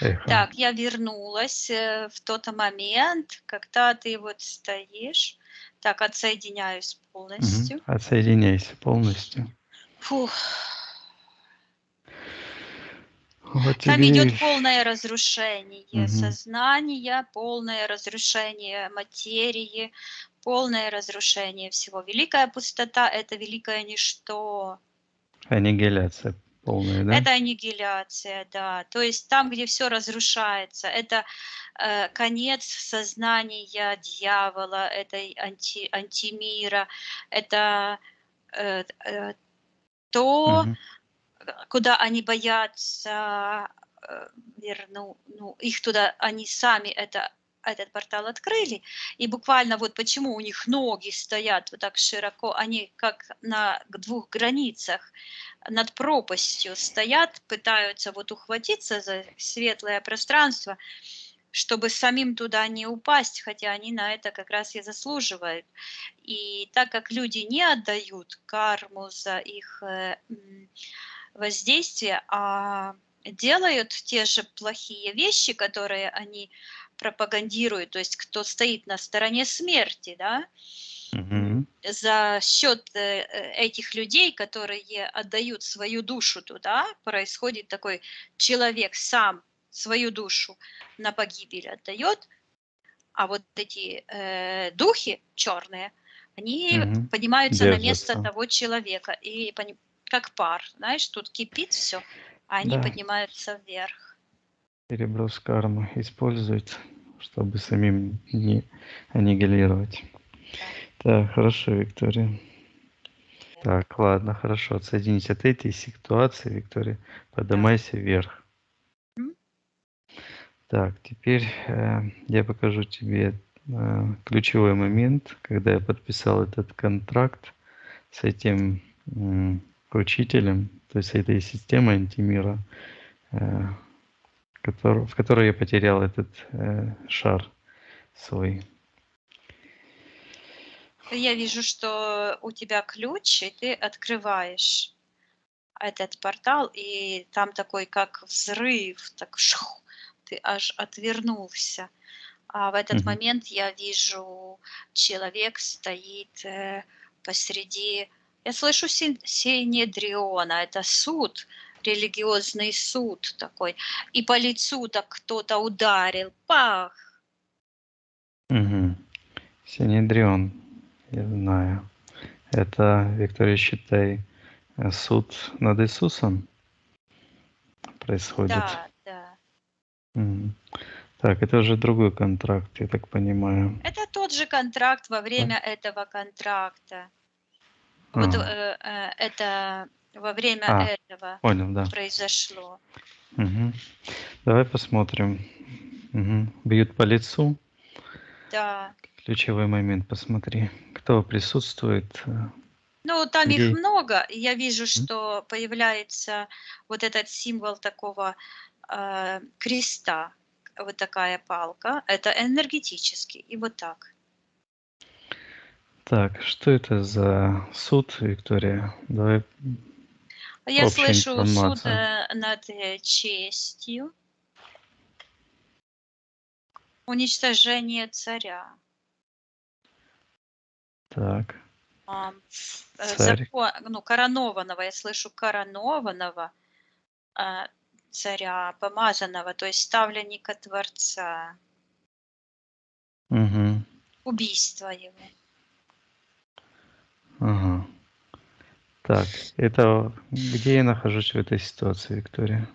эхо. Так, я вернулась э, в тот момент, когда ты вот стоишь. Так, отсоединяюсь полностью. Отсоединяйся полностью. Фух. Вот Там идет полное разрушение Мгм. сознания, полное разрушение материи, полное разрушение всего. Великая пустота – это великое ничто. аннигиляция полная, да? Это аннигиляция, да. То есть там, где все разрушается, это э, конец сознания дьявола, этой анти, антимира, это э, э, то, Мгм. Куда они боятся э, верну, ну, их туда, они сами это, этот портал открыли, и буквально вот почему у них ноги стоят вот так широко, они как на двух границах над пропастью стоят, пытаются вот ухватиться за светлое пространство, чтобы самим туда не упасть, хотя они на это как раз и заслуживают. И так как люди не отдают карму за их э, воздействие, а делают те же плохие вещи, которые они пропагандируют, то есть кто стоит на стороне смерти, да, Мгм. за счет э, этих людей, которые отдают свою душу туда, происходит такой человек сам свою душу на погибель отдает, а вот эти э, духи черные, они Мгм. поднимаются на место того человека и как пар, знаешь, тут кипит все, а они Да. поднимаются вверх. Переброс кармы используют, чтобы самим не аннигилировать. Так, хорошо, Виктория. Так, ладно, хорошо. Отсоединись от этой ситуации, Виктория. Поднимайся вверх. Так, теперь э, я покажу тебе э, ключевой момент, когда я подписал этот контракт с этим учителем, то есть этой системой антимира, э, котор- в которой я потерял этот э, шар свой. Я вижу, что у тебя ключ, и ты открываешь этот портал, и там такой, как взрыв, так шух, ты аж отвернулся. А в этот Мгм. момент я вижу, человек стоит э, посреди... Я слышу син- синедриона, это суд, религиозный суд такой. И по лицу так кто-то ударил, пах, Угу. Синедрион, я знаю. Это, Виктория, считай, суд над Иисусом происходит. да, да. Мгм. Так, это уже другой контракт, я так понимаю. Это тот же контракт во время этого контракта. Вот э, э, это во время а, этого понял, да. произошло. Давай посмотрим. Бьют по лицу. Да. Ключевой момент, посмотри. Кто присутствует? э, Ну, там их Где? много. и Я вижу, что появляется вот этот символ такого э, креста, вот такая палка. Это энергетический. И вот так. Так, что это за суд, Виктория? Давай А Я слышу суд над э, честью, уничтожение царя. Так, Ам, э, царь. закон, ну, коронованного, я слышу коронованного а, царя, помазанного, то есть ставленника Творца, Мгм. убийство его. Ага. Так, это где я нахожусь в этой ситуации, Виктория?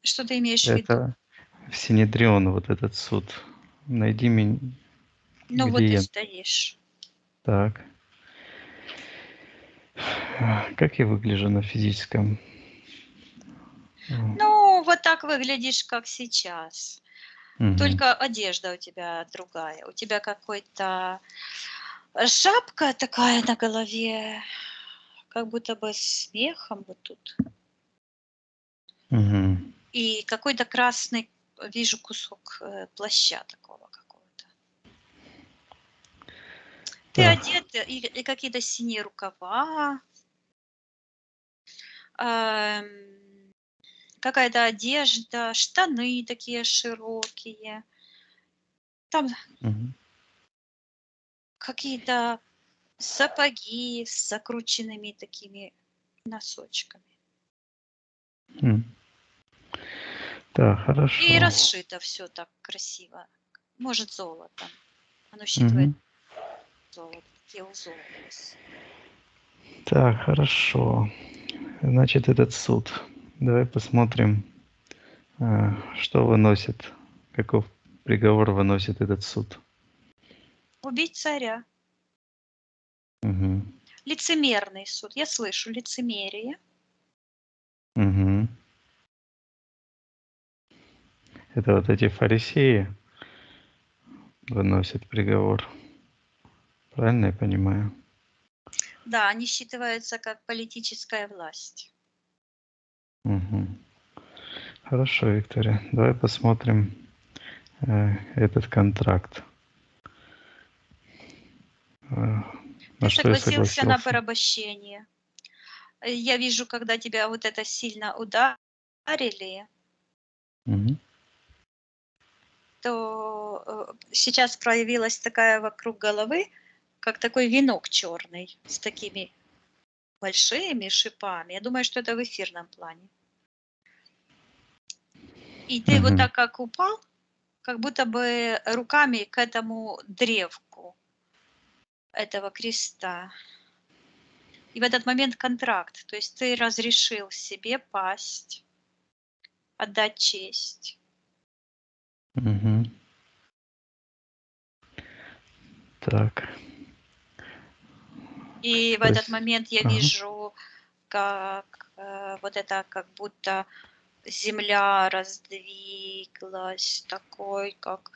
Что ты имеешь в виду? Это Синедрион, вот этот суд. Найди меня, Ну вот где ты я. стоишь. Так. Как я выгляжу на физическом? Ну, вот так выглядишь, как сейчас. Мгм. Только одежда у тебя другая. У тебя какой-то шапка такая на голове, как будто бы с мехом вот тут. Мгм. И какой-то красный, вижу кусок э, плаща такого какого-то. Ты Так. одет, и, и какие-то синие рукава, эм, какая-то одежда, штаны такие широкие. Там Мгм. какие-то сапоги с закрученными такими носочками. М. Так, И хорошо. расшито все так красиво. Может, золотом. Оно считывает Мгм. золото, такие узоры. Так, хорошо. Значит, этот суд. Давай посмотрим, а, что выносит, каков приговор выносит этот суд. Убить царя. Мгм. Лицемерный суд. Я слышу лицемерие. Мгм. Это вот эти фарисеи выносят приговор. Правильно я понимаю? Да, они считываются как политическая власть. Мгм. Хорошо, Виктория. Давай посмотрим э, этот контракт. Э, Ты на что я согласился на порабощение. Я вижу, когда тебя вот это сильно ударили, Мгм. то э, сейчас проявилась такая вокруг головы, как такой венок черный с такими большими шипами. Я думаю, что это в эфирном плане. И ты вот Мгм. так как упал, как будто бы руками к этому древку этого креста. И в этот момент контракт. То есть ты разрешил себе пасть, отдать честь. Мгм. Так. И в То этот момент я вижу, как э, вот это как будто земля раздвиглась, такой как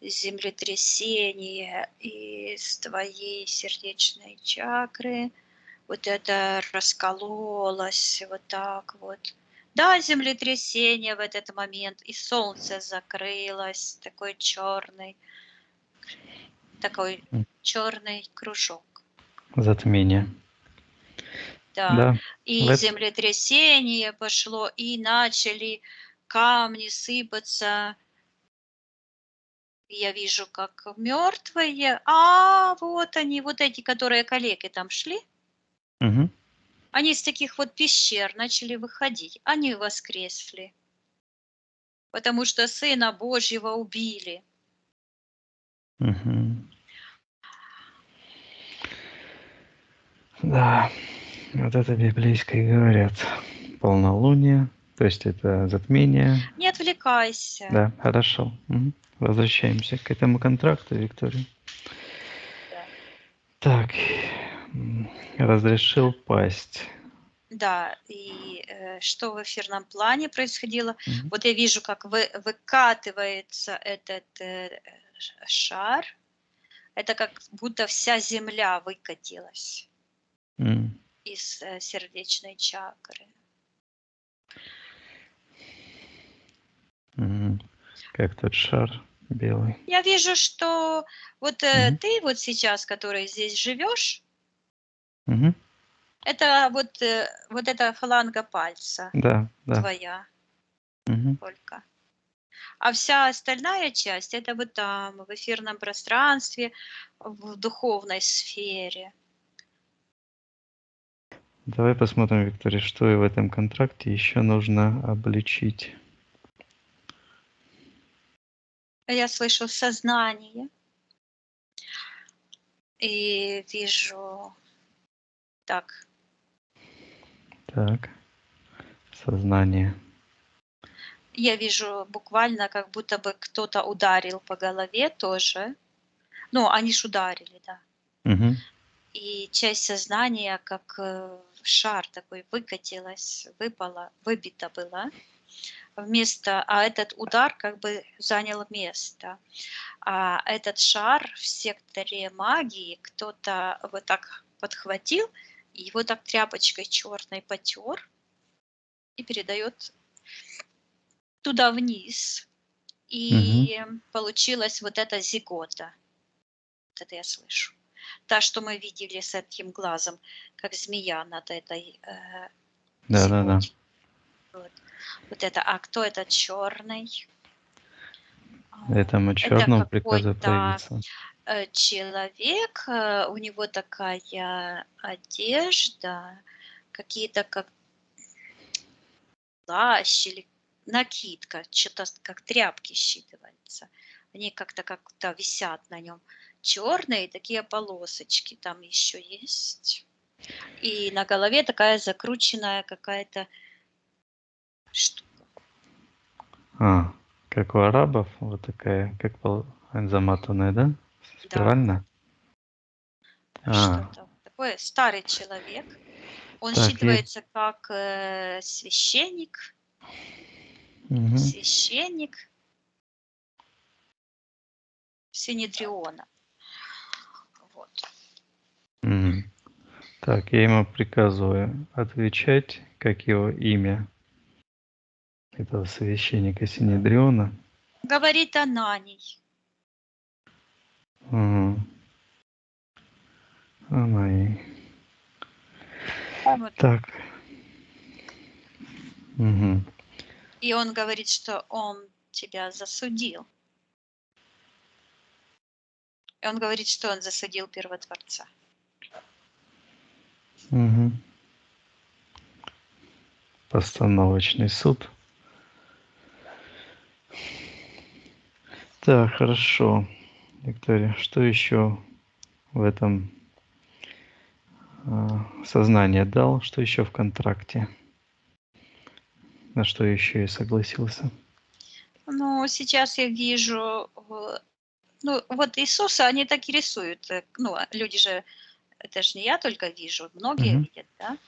землетрясение из твоей сердечной чакры. Вот это раскололось вот так вот. Да, землетрясение в этот момент, и солнце закрылось, такой черный, такой черный кружок. Затмение. Да. Да. И эт- землетрясение пошло, и начали камни сыпаться. Я вижу, как мертвые. А, вот они, вот эти, которые коллеги там шли. Мгм. Они из таких вот пещер начали выходить. Они воскресли. Потому что Сына Божьего убили. Мгм. Да, вот это библейское говорят. Полнолуние, то есть это затмение. Не отвлекайся. Да, хорошо. Возвращаемся к этому контракту, Виктория. Так, м, разрешил пасть. Да, и э, что в эфирном плане происходило? Мгм. Вот я вижу, как вы, выкатывается этот э, шар. Это как будто вся земля выкатилась Из э, сердечной чакры. Как тот шар белый. Я вижу, что вот Мгм. ты вот сейчас, который здесь живешь, Мгм. это вот, э, вот эта фаланга пальца Да, да. твоя Мгм. только. А вся остальная часть это вот там, в эфирном пространстве, в духовной сфере. Давай посмотрим, Виктория, что и в этом контракте еще нужно обличить. Я слышу сознание и вижу так, Так. Сознание. я вижу буквально, как будто бы кто-то ударил по голове тоже. Ну, они ж ударили, да. Мгм. И часть сознания, как шар такой, выкатилась, выпала, выбита была. Вместо, а этот удар как бы занял место. А этот шар в секторе магии кто-то вот так подхватил, его так тряпочкой черной потер и передает туда вниз. И получилась вот эта зигота. Вот это я слышу. Та, что мы видели с этим глазом, как змея над этой э, Да, да, да. Вот. вот это. А кто это черный? Этому черному приказываю какой-то, появиться. э, человек, э, у него такая одежда, какие-то как плащ или накидка, что-то как тряпки считывается. Они как-то как-то висят на нем. Черные такие полосочки там еще есть. И на голове такая закрученная какая-то штука. А, как у арабов, вот такая, как пол- заматанная, да? Да. Спирально? А, Что-то такое. Старый человек. Он Так, считывается как э, священник. мгм. Священник Синедриона. Вот. Мгм. Так, я ему приказываю отвечать, как его имя этого священника Синедриона. Говорит Ананий. Она и... Вот. Так. Мгм. И он говорит, что он тебя засудил. И он говорит, что он засудил первотворца. Мгм. Постановочный суд. Так, хорошо. Виктория, что еще в этом а, сознание дал? Что еще в контракте? На что еще и согласился? Ну, сейчас я вижу, э, ну, вот Иисуса, они так и рисуют. э, Ну, а люди же, это же не я только вижу, многие Мгм. видят, да?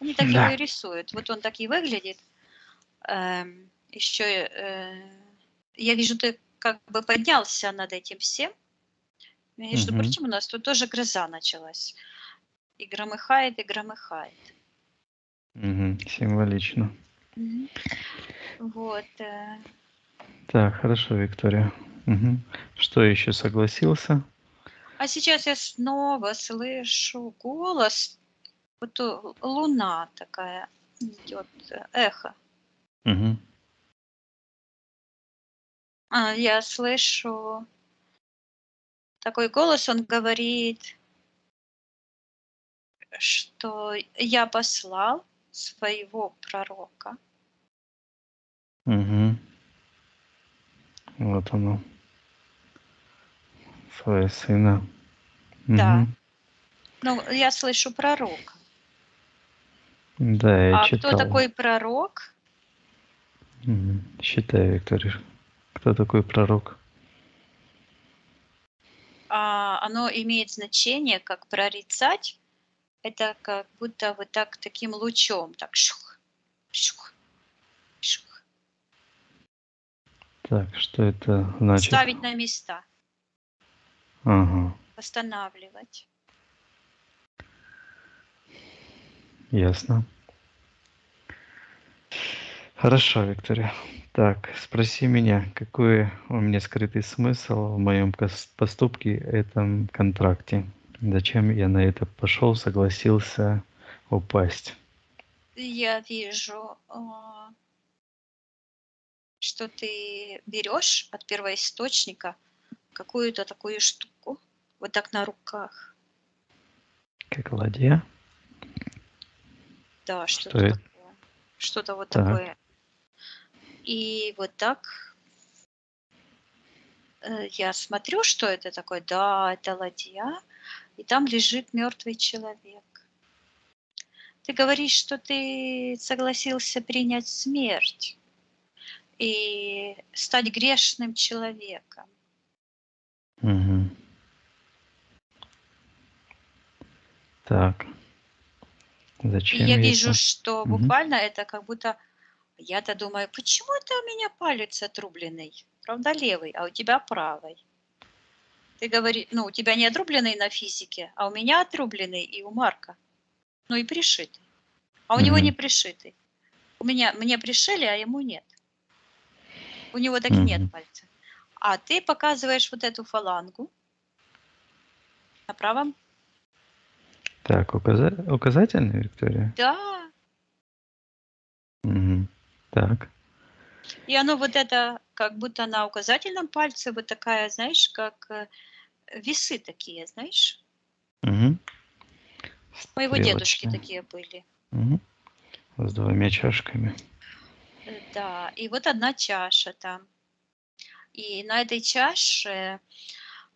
Они так Да. его и рисуют. Вот он так и выглядит. Эм, еще э, я вижу, ты как бы поднялся над этим всем. Между Мгм. прочим, у нас тут тоже гроза началась. И громыхает, и громыхает. Мгм, Символично. Мгм. Вот. э, Так, хорошо, Виктория. Мгм. Что еще согласился? А сейчас я снова слышу голос. Вот у- луна такая идет, э, эхо. Мгм. А, я слышу такой голос, он говорит, что я послал своего пророка. Мгм. Вот оно. Своего сына. Да. Мгм. Ну, я слышу пророка. Да, я а читал. кто такой пророк? Мгм. Считай, Виктория. Кто такой пророк? а, оно имеет значение как прорицать. Это как будто вот так таким лучом, так шух, шух, шух. Так, что это значит? Ставить на места, Ага, восстанавливать. ясно. Хорошо, Виктория. Так, спроси меня, какой у меня скрытый смысл в моем поступке, этом контракте? Зачем я на это пошел, согласился упасть? Я вижу, а, что ты берешь от первоисточника какую-то такую штуку, вот так на руках. Как ладья? Да, Что что-то это? такое. Что-то вот Так. такое. И вот так э, я смотрю, что это такое. Да, это ладья. И там лежит мертвый человек. Ты говоришь, что ты согласился принять смерть и стать грешным человеком. Мгм. Так. И Зачем я я вижу, это? что Мгм. буквально это как будто... Я-то думаю, почему это у меня палец отрубленный? Правда, левый, а у тебя правый. Ты говоришь, ну, у тебя не отрубленный на физике, а у меня отрубленный и у Марка. Ну и пришитый. А у него не пришитый. У меня, мне пришили, а ему нет. У него так и нет пальца. А ты показываешь вот эту фалангу на правом. Так, указа- указательный, Виктория? Да. Мгм. Так. И оно вот это, как будто на указательном пальце, вот такая, знаешь, как э, весы такие, знаешь. Мгм. У моего дедушки такие были. Мгм. С двумя чашками. Да, и вот одна чаша там. И на этой чаше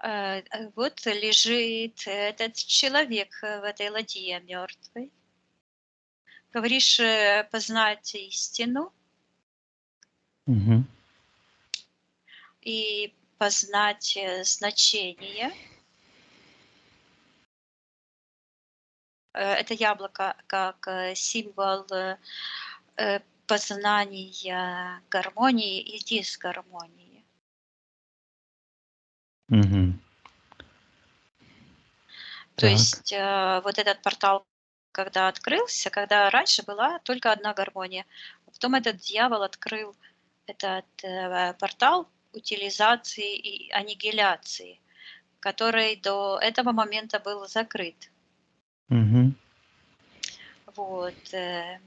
вот лежит этот человек э, в этой ладье мертвый. Говоришь, э, познать истину Мгм. и познать э, значение. Э, Это яблоко как э, символ э, э, познания гармонии и дисгармонии. Мгм. То Так. есть э, вот этот портал, когда открылся, когда раньше была только одна гармония, а потом этот дьявол открыл этот э, портал утилизации и аннигиляции, который до этого момента был закрыт. Мгм. Вот. э,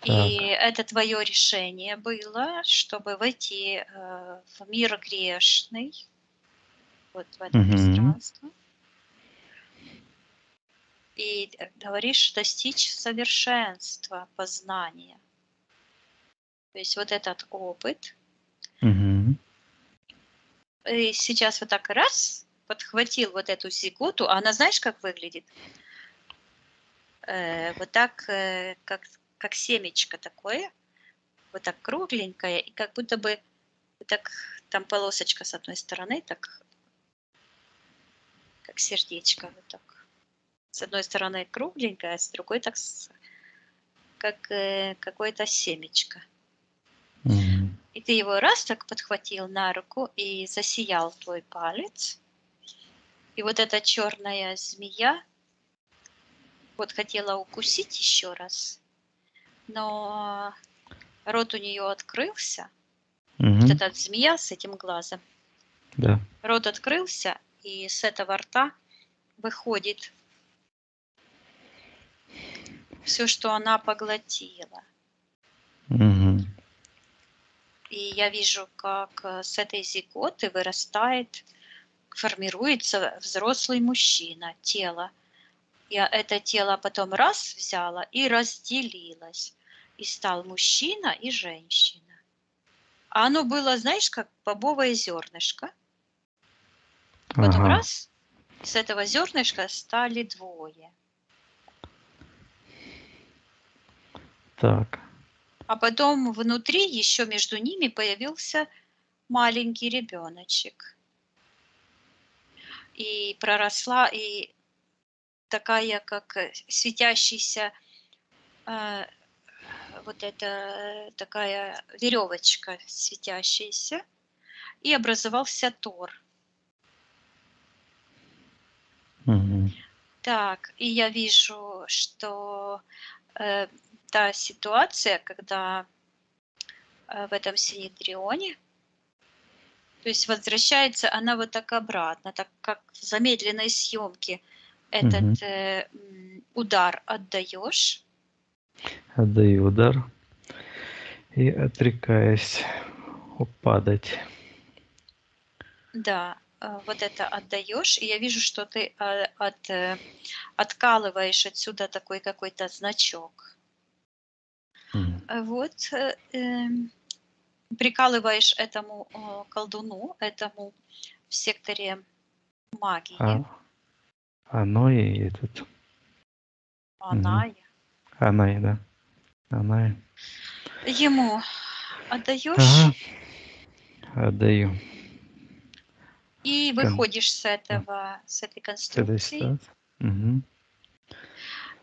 Так. И это твое решение было, чтобы войти э, в мир грешный, вот в это Мгм. пространство. И говоришь, достичь совершенства познания. То есть вот этот опыт. Мгм. И сейчас вот так раз подхватил вот эту зиготу, а она знаешь, как выглядит? Э, вот так, э, как, как семечко такое, вот так кругленькое, и как будто бы вот так там полосочка с одной стороны, так как сердечко вот так. С одной стороны кругленькое, а с другой так как э, какое-то семечко. Мгм. И ты его раз так подхватил на руку и засиял твой палец. И вот эта черная змея вот хотела укусить еще раз, но рот у нее открылся. Вот Мгм. эта змея с этим глазом. Да. Рот открылся, и с этого рта выходит все, что она поглотила. Мгм. И я вижу, как э, с этой зиготы вырастает, формируется взрослый мужчина, тело. Я это тело потом раз взяла и разделилось. И стал мужчина и женщина. А оно было, знаешь, как бобовое зернышко. Потом Ага. раз, с этого зернышка стали двое. Так. А потом внутри, еще между ними, появился маленький ребеночек. и проросла, и такая, как э, светящийся, э, вот эта такая веревочка светящаяся, и образовался Тор. Мгм. Так, и я вижу, что э, та ситуация, когда э, в этом синедрионе, то есть возвращается она вот так обратно, так как в замедленной съемке этот э, м, удар отдаешь, Отдаю удар и отрекаясь упадать. да, э, вот это отдаешь, и я вижу, что ты э, от, э, откалываешь отсюда такой какой-то значок. Э, Вот э, эм, прикалываешь этому колдуну, этому в секторе магии, А оно и этот, она, она и да. Она ему отдаешь Ага. Отдаю. и выходишь с этого, с этой конструкции. Мгм.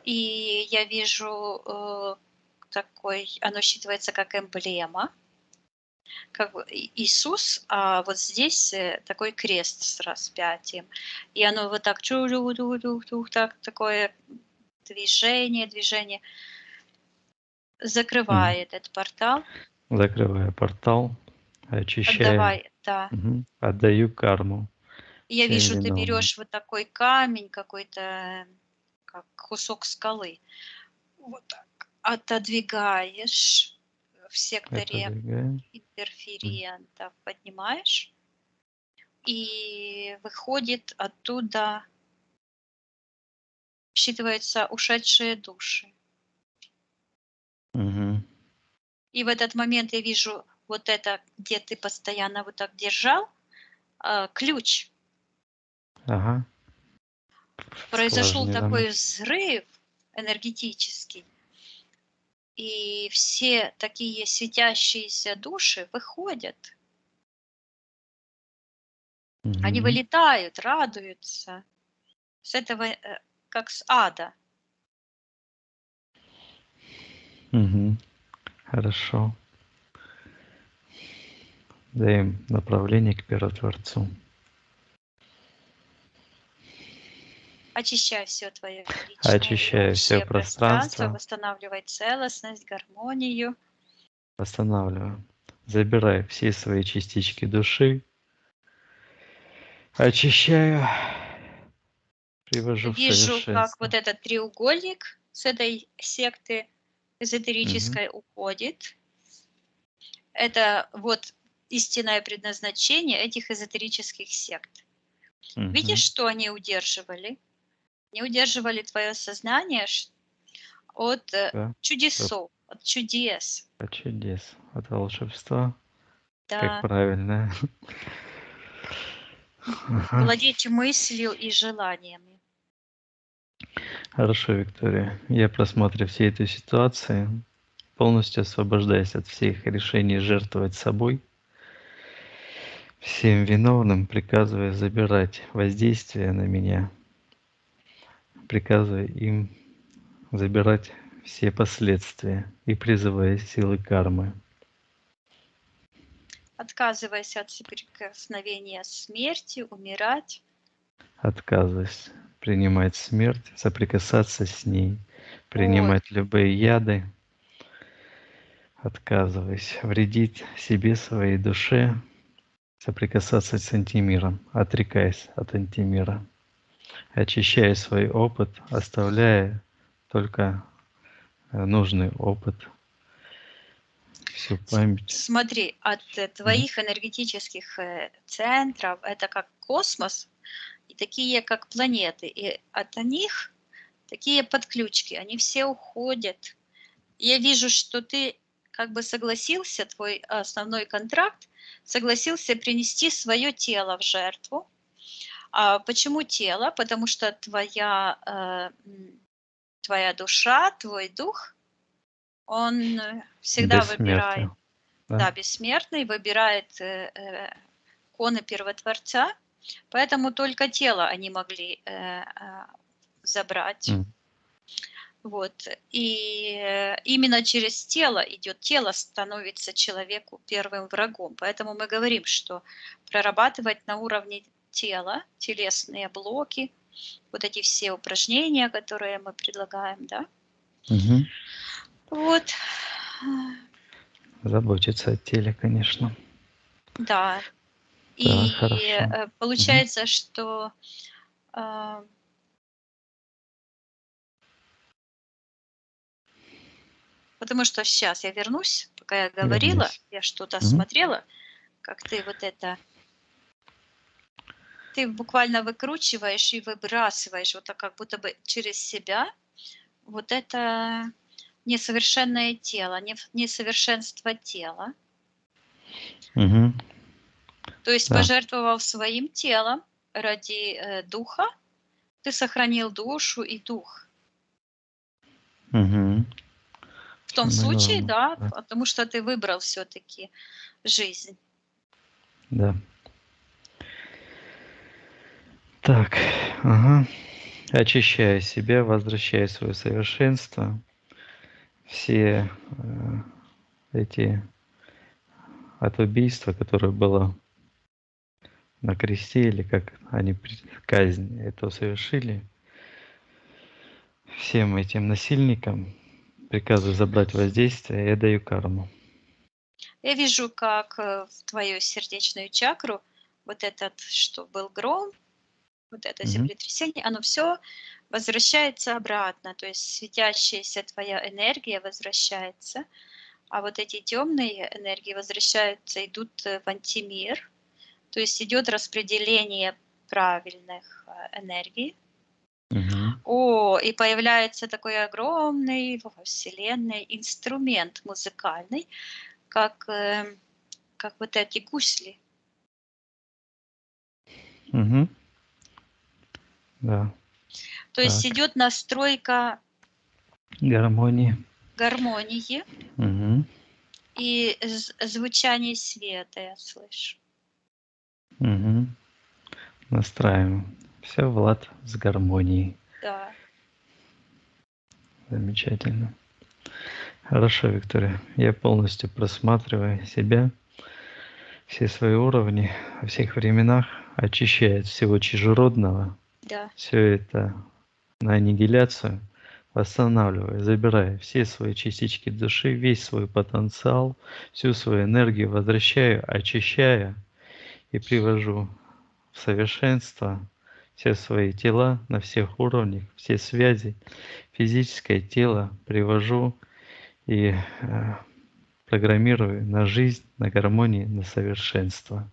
И я вижу э, такой, оно считывается как эмблема, как бы Иисус, а вот здесь э, такой крест с распятием. И оно вот так, чу-ду-ду-ду-ду, так такое движение, движение закрывает этот портал, Закрываю портал, очищаю. отдавай, да. Мгм. Отдаю карму. Я Всем вижу, ты виновным. берешь вот такой камень, какой-то, как кусок скалы, вот так отодвигаешь в секторе Отодвигаю. интерферентов, поднимаешь, и выходит оттуда, считываются ушедшие души. Мгм. И в этот момент я вижу вот это, где ты постоянно вот так держал, а, ключ. Ага. Произошел да. такой взрыв энергетический, и все такие светящиеся души выходят. Они Мгм. вылетают, радуются с этого, э, как с ада. Мгм. Хорошо. Даем направление к Первотворцу. Очищай все твое личное Очищаю всё общее пространство. восстанавливай целостность, гармонию. Восстанавливаю. Забираю все свои частички души. Очищаю. Привожу в Вижу, как совершенство. вот этот треугольник с этой секты эзотерической уходит. Это вот истинное предназначение этих эзотерических сект. Мгм. Видишь, что они удерживали? Они удерживали твое сознание от э, Да. чудесов, от чудес. От чудес, от волшебства. Да. Как правильно. Владеть мыслью и желаниями. Хорошо, Виктория. Я просмотрев всей этой ситуации, полностью освобождаясь от всех решений жертвовать собой, всем виновным приказывая забирать воздействие на меня, приказывая им забирать все последствия и призывая силы кармы. Отказываясь от соприкосновения с смертью, умирать. отказываясь принимать смерть, соприкасаться с ней, принимать любые яды, отказываясь вредить себе, своей душе, соприкасаться с антимиром, отрекаясь от антимира, очищая свой опыт, оставляя только э, нужный опыт, всю память. Смотри, от э, твоих энергетических э, центров это как космос, и такие как планеты, и от них такие подключки, они все уходят. Я вижу, что ты как бы согласился, твой основной контракт, согласился принести свое тело в жертву. А почему тело? Потому что твоя, э, твоя душа, твой дух, он э, всегда выбирает да. Да. бессмертный, выбирает э, коны первотворца Поэтому только тело они могли э, забрать. М. Вот. И именно через тело идет, тело становится человеку первым врагом. Поэтому мы говорим, что прорабатывать на уровне тела, телесные блоки, вот эти все упражнения, которые мы предлагаем, да, Мгм. вот, Заботиться о теле, конечно. да. И хорошо. э, получается, что а, потому что сейчас я вернусь, пока я говорила, Вернись. я что-то Мгм. смотрела, как ты вот это ты буквально выкручиваешь и выбрасываешь вот так как будто бы через себя вот это несовершенное тело, несовершенство тела. Мгм. То есть Да. пожертвовав своим телом ради э, духа, ты сохранил душу и дух. Мгм. В том Самое случае, главное, да, да. потому что ты выбрал все-таки жизнь. Да. Так, ага. Очищая себя, возвращая свое совершенство, все э, эти от убийства, которое было на кресте, или как они казнь это совершили, всем этим насильникам приказываю забрать воздействие, я даю карму. Я вижу, как э, в твою сердечную чакру вот этот, что был гром, вот это Мгм. землетрясение, оно все возвращается обратно, то есть светящаяся твоя энергия возвращается, а вот эти темные энергии возвращаются, идут в антимир, то есть идет распределение правильных э, энергий. Мгм. О, и появляется такой огромный во Вселенной инструмент музыкальный, как, э, как вот эти гусли. Мгм. Да, То есть Так. идет настройка гармонии. гармонии Мгм. и звучание света, я слышу. Мгм. Настраиваем. Все, Влад, с гармонией. Да. Замечательно. Хорошо, Виктория. Я полностью просматриваю себя, все свои уровни, во всех временах, очищая от всего чужеродного, Да. все это на аннигиляцию, восстанавливая, забирая все свои частички души, весь свой потенциал, всю свою энергию возвращаю, очищая и привожу в совершенство все свои тела на всех уровнях, все связи, физическое тело привожу и э, программирую на жизнь, на гармонии, на совершенство,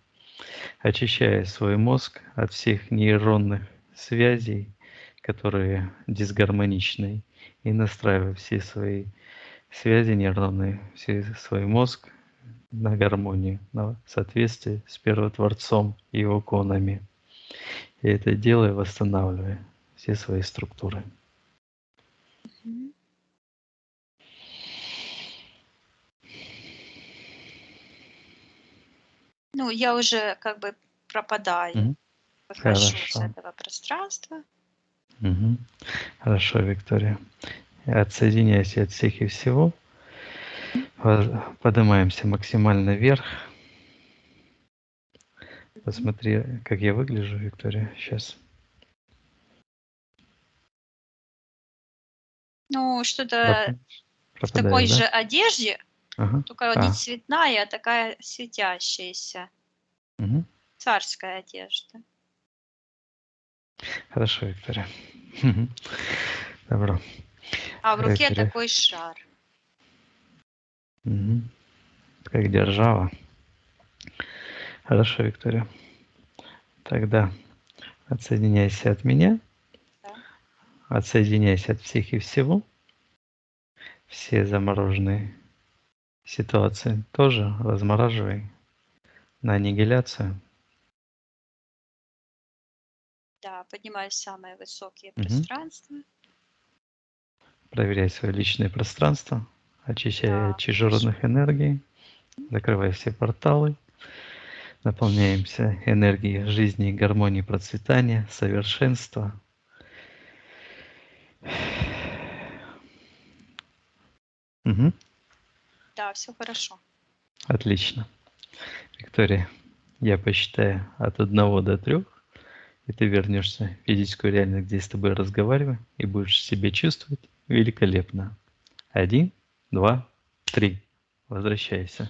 очищая свой мозг от всех нейронных связей, которые дисгармоничны, и настраивая все свои связи нейронные, все свой мозг на гармонию, на соответствие с Первотворцом и его конами. И это делая, восстанавливая все свои структуры. Ну, я уже как бы пропадаю, Мгм. Хорошо. этого пространства. Мгм. Хорошо, Виктория. Отсоединяйся от всех и всего. Поднимаемся максимально вверх. Посмотри, как я выгляжу, Виктория, сейчас. Ну, что-то в такой Пропадаю, же да? одежде, Ага. только А. не цветная, а такая светящаяся, Мгм. царская одежда. Хорошо, Виктория. Добро. А в руке Виктория. такой шар. Мгм. Как держава. Хорошо, Виктория. Тогда отсоединяйся от меня. Да. Отсоединяйся от всех и всего. Все замороженные ситуации тоже размораживай на аннигиляцию. Поднимаюсь в самые высокие пространства. Проверяй свое личное пространство. Очищай Да, от чужеродных энергий. Закрывай все порталы. наполняемся энергией жизни, гармонии, процветания, совершенства. Угу. Да, все хорошо. Отлично. Виктория, я посчитаю от одного до трех, и ты вернешься в физическую реальность, где с тобой разговариваю, и будешь себя чувствовать великолепно. Один, два, три. Возвращайся.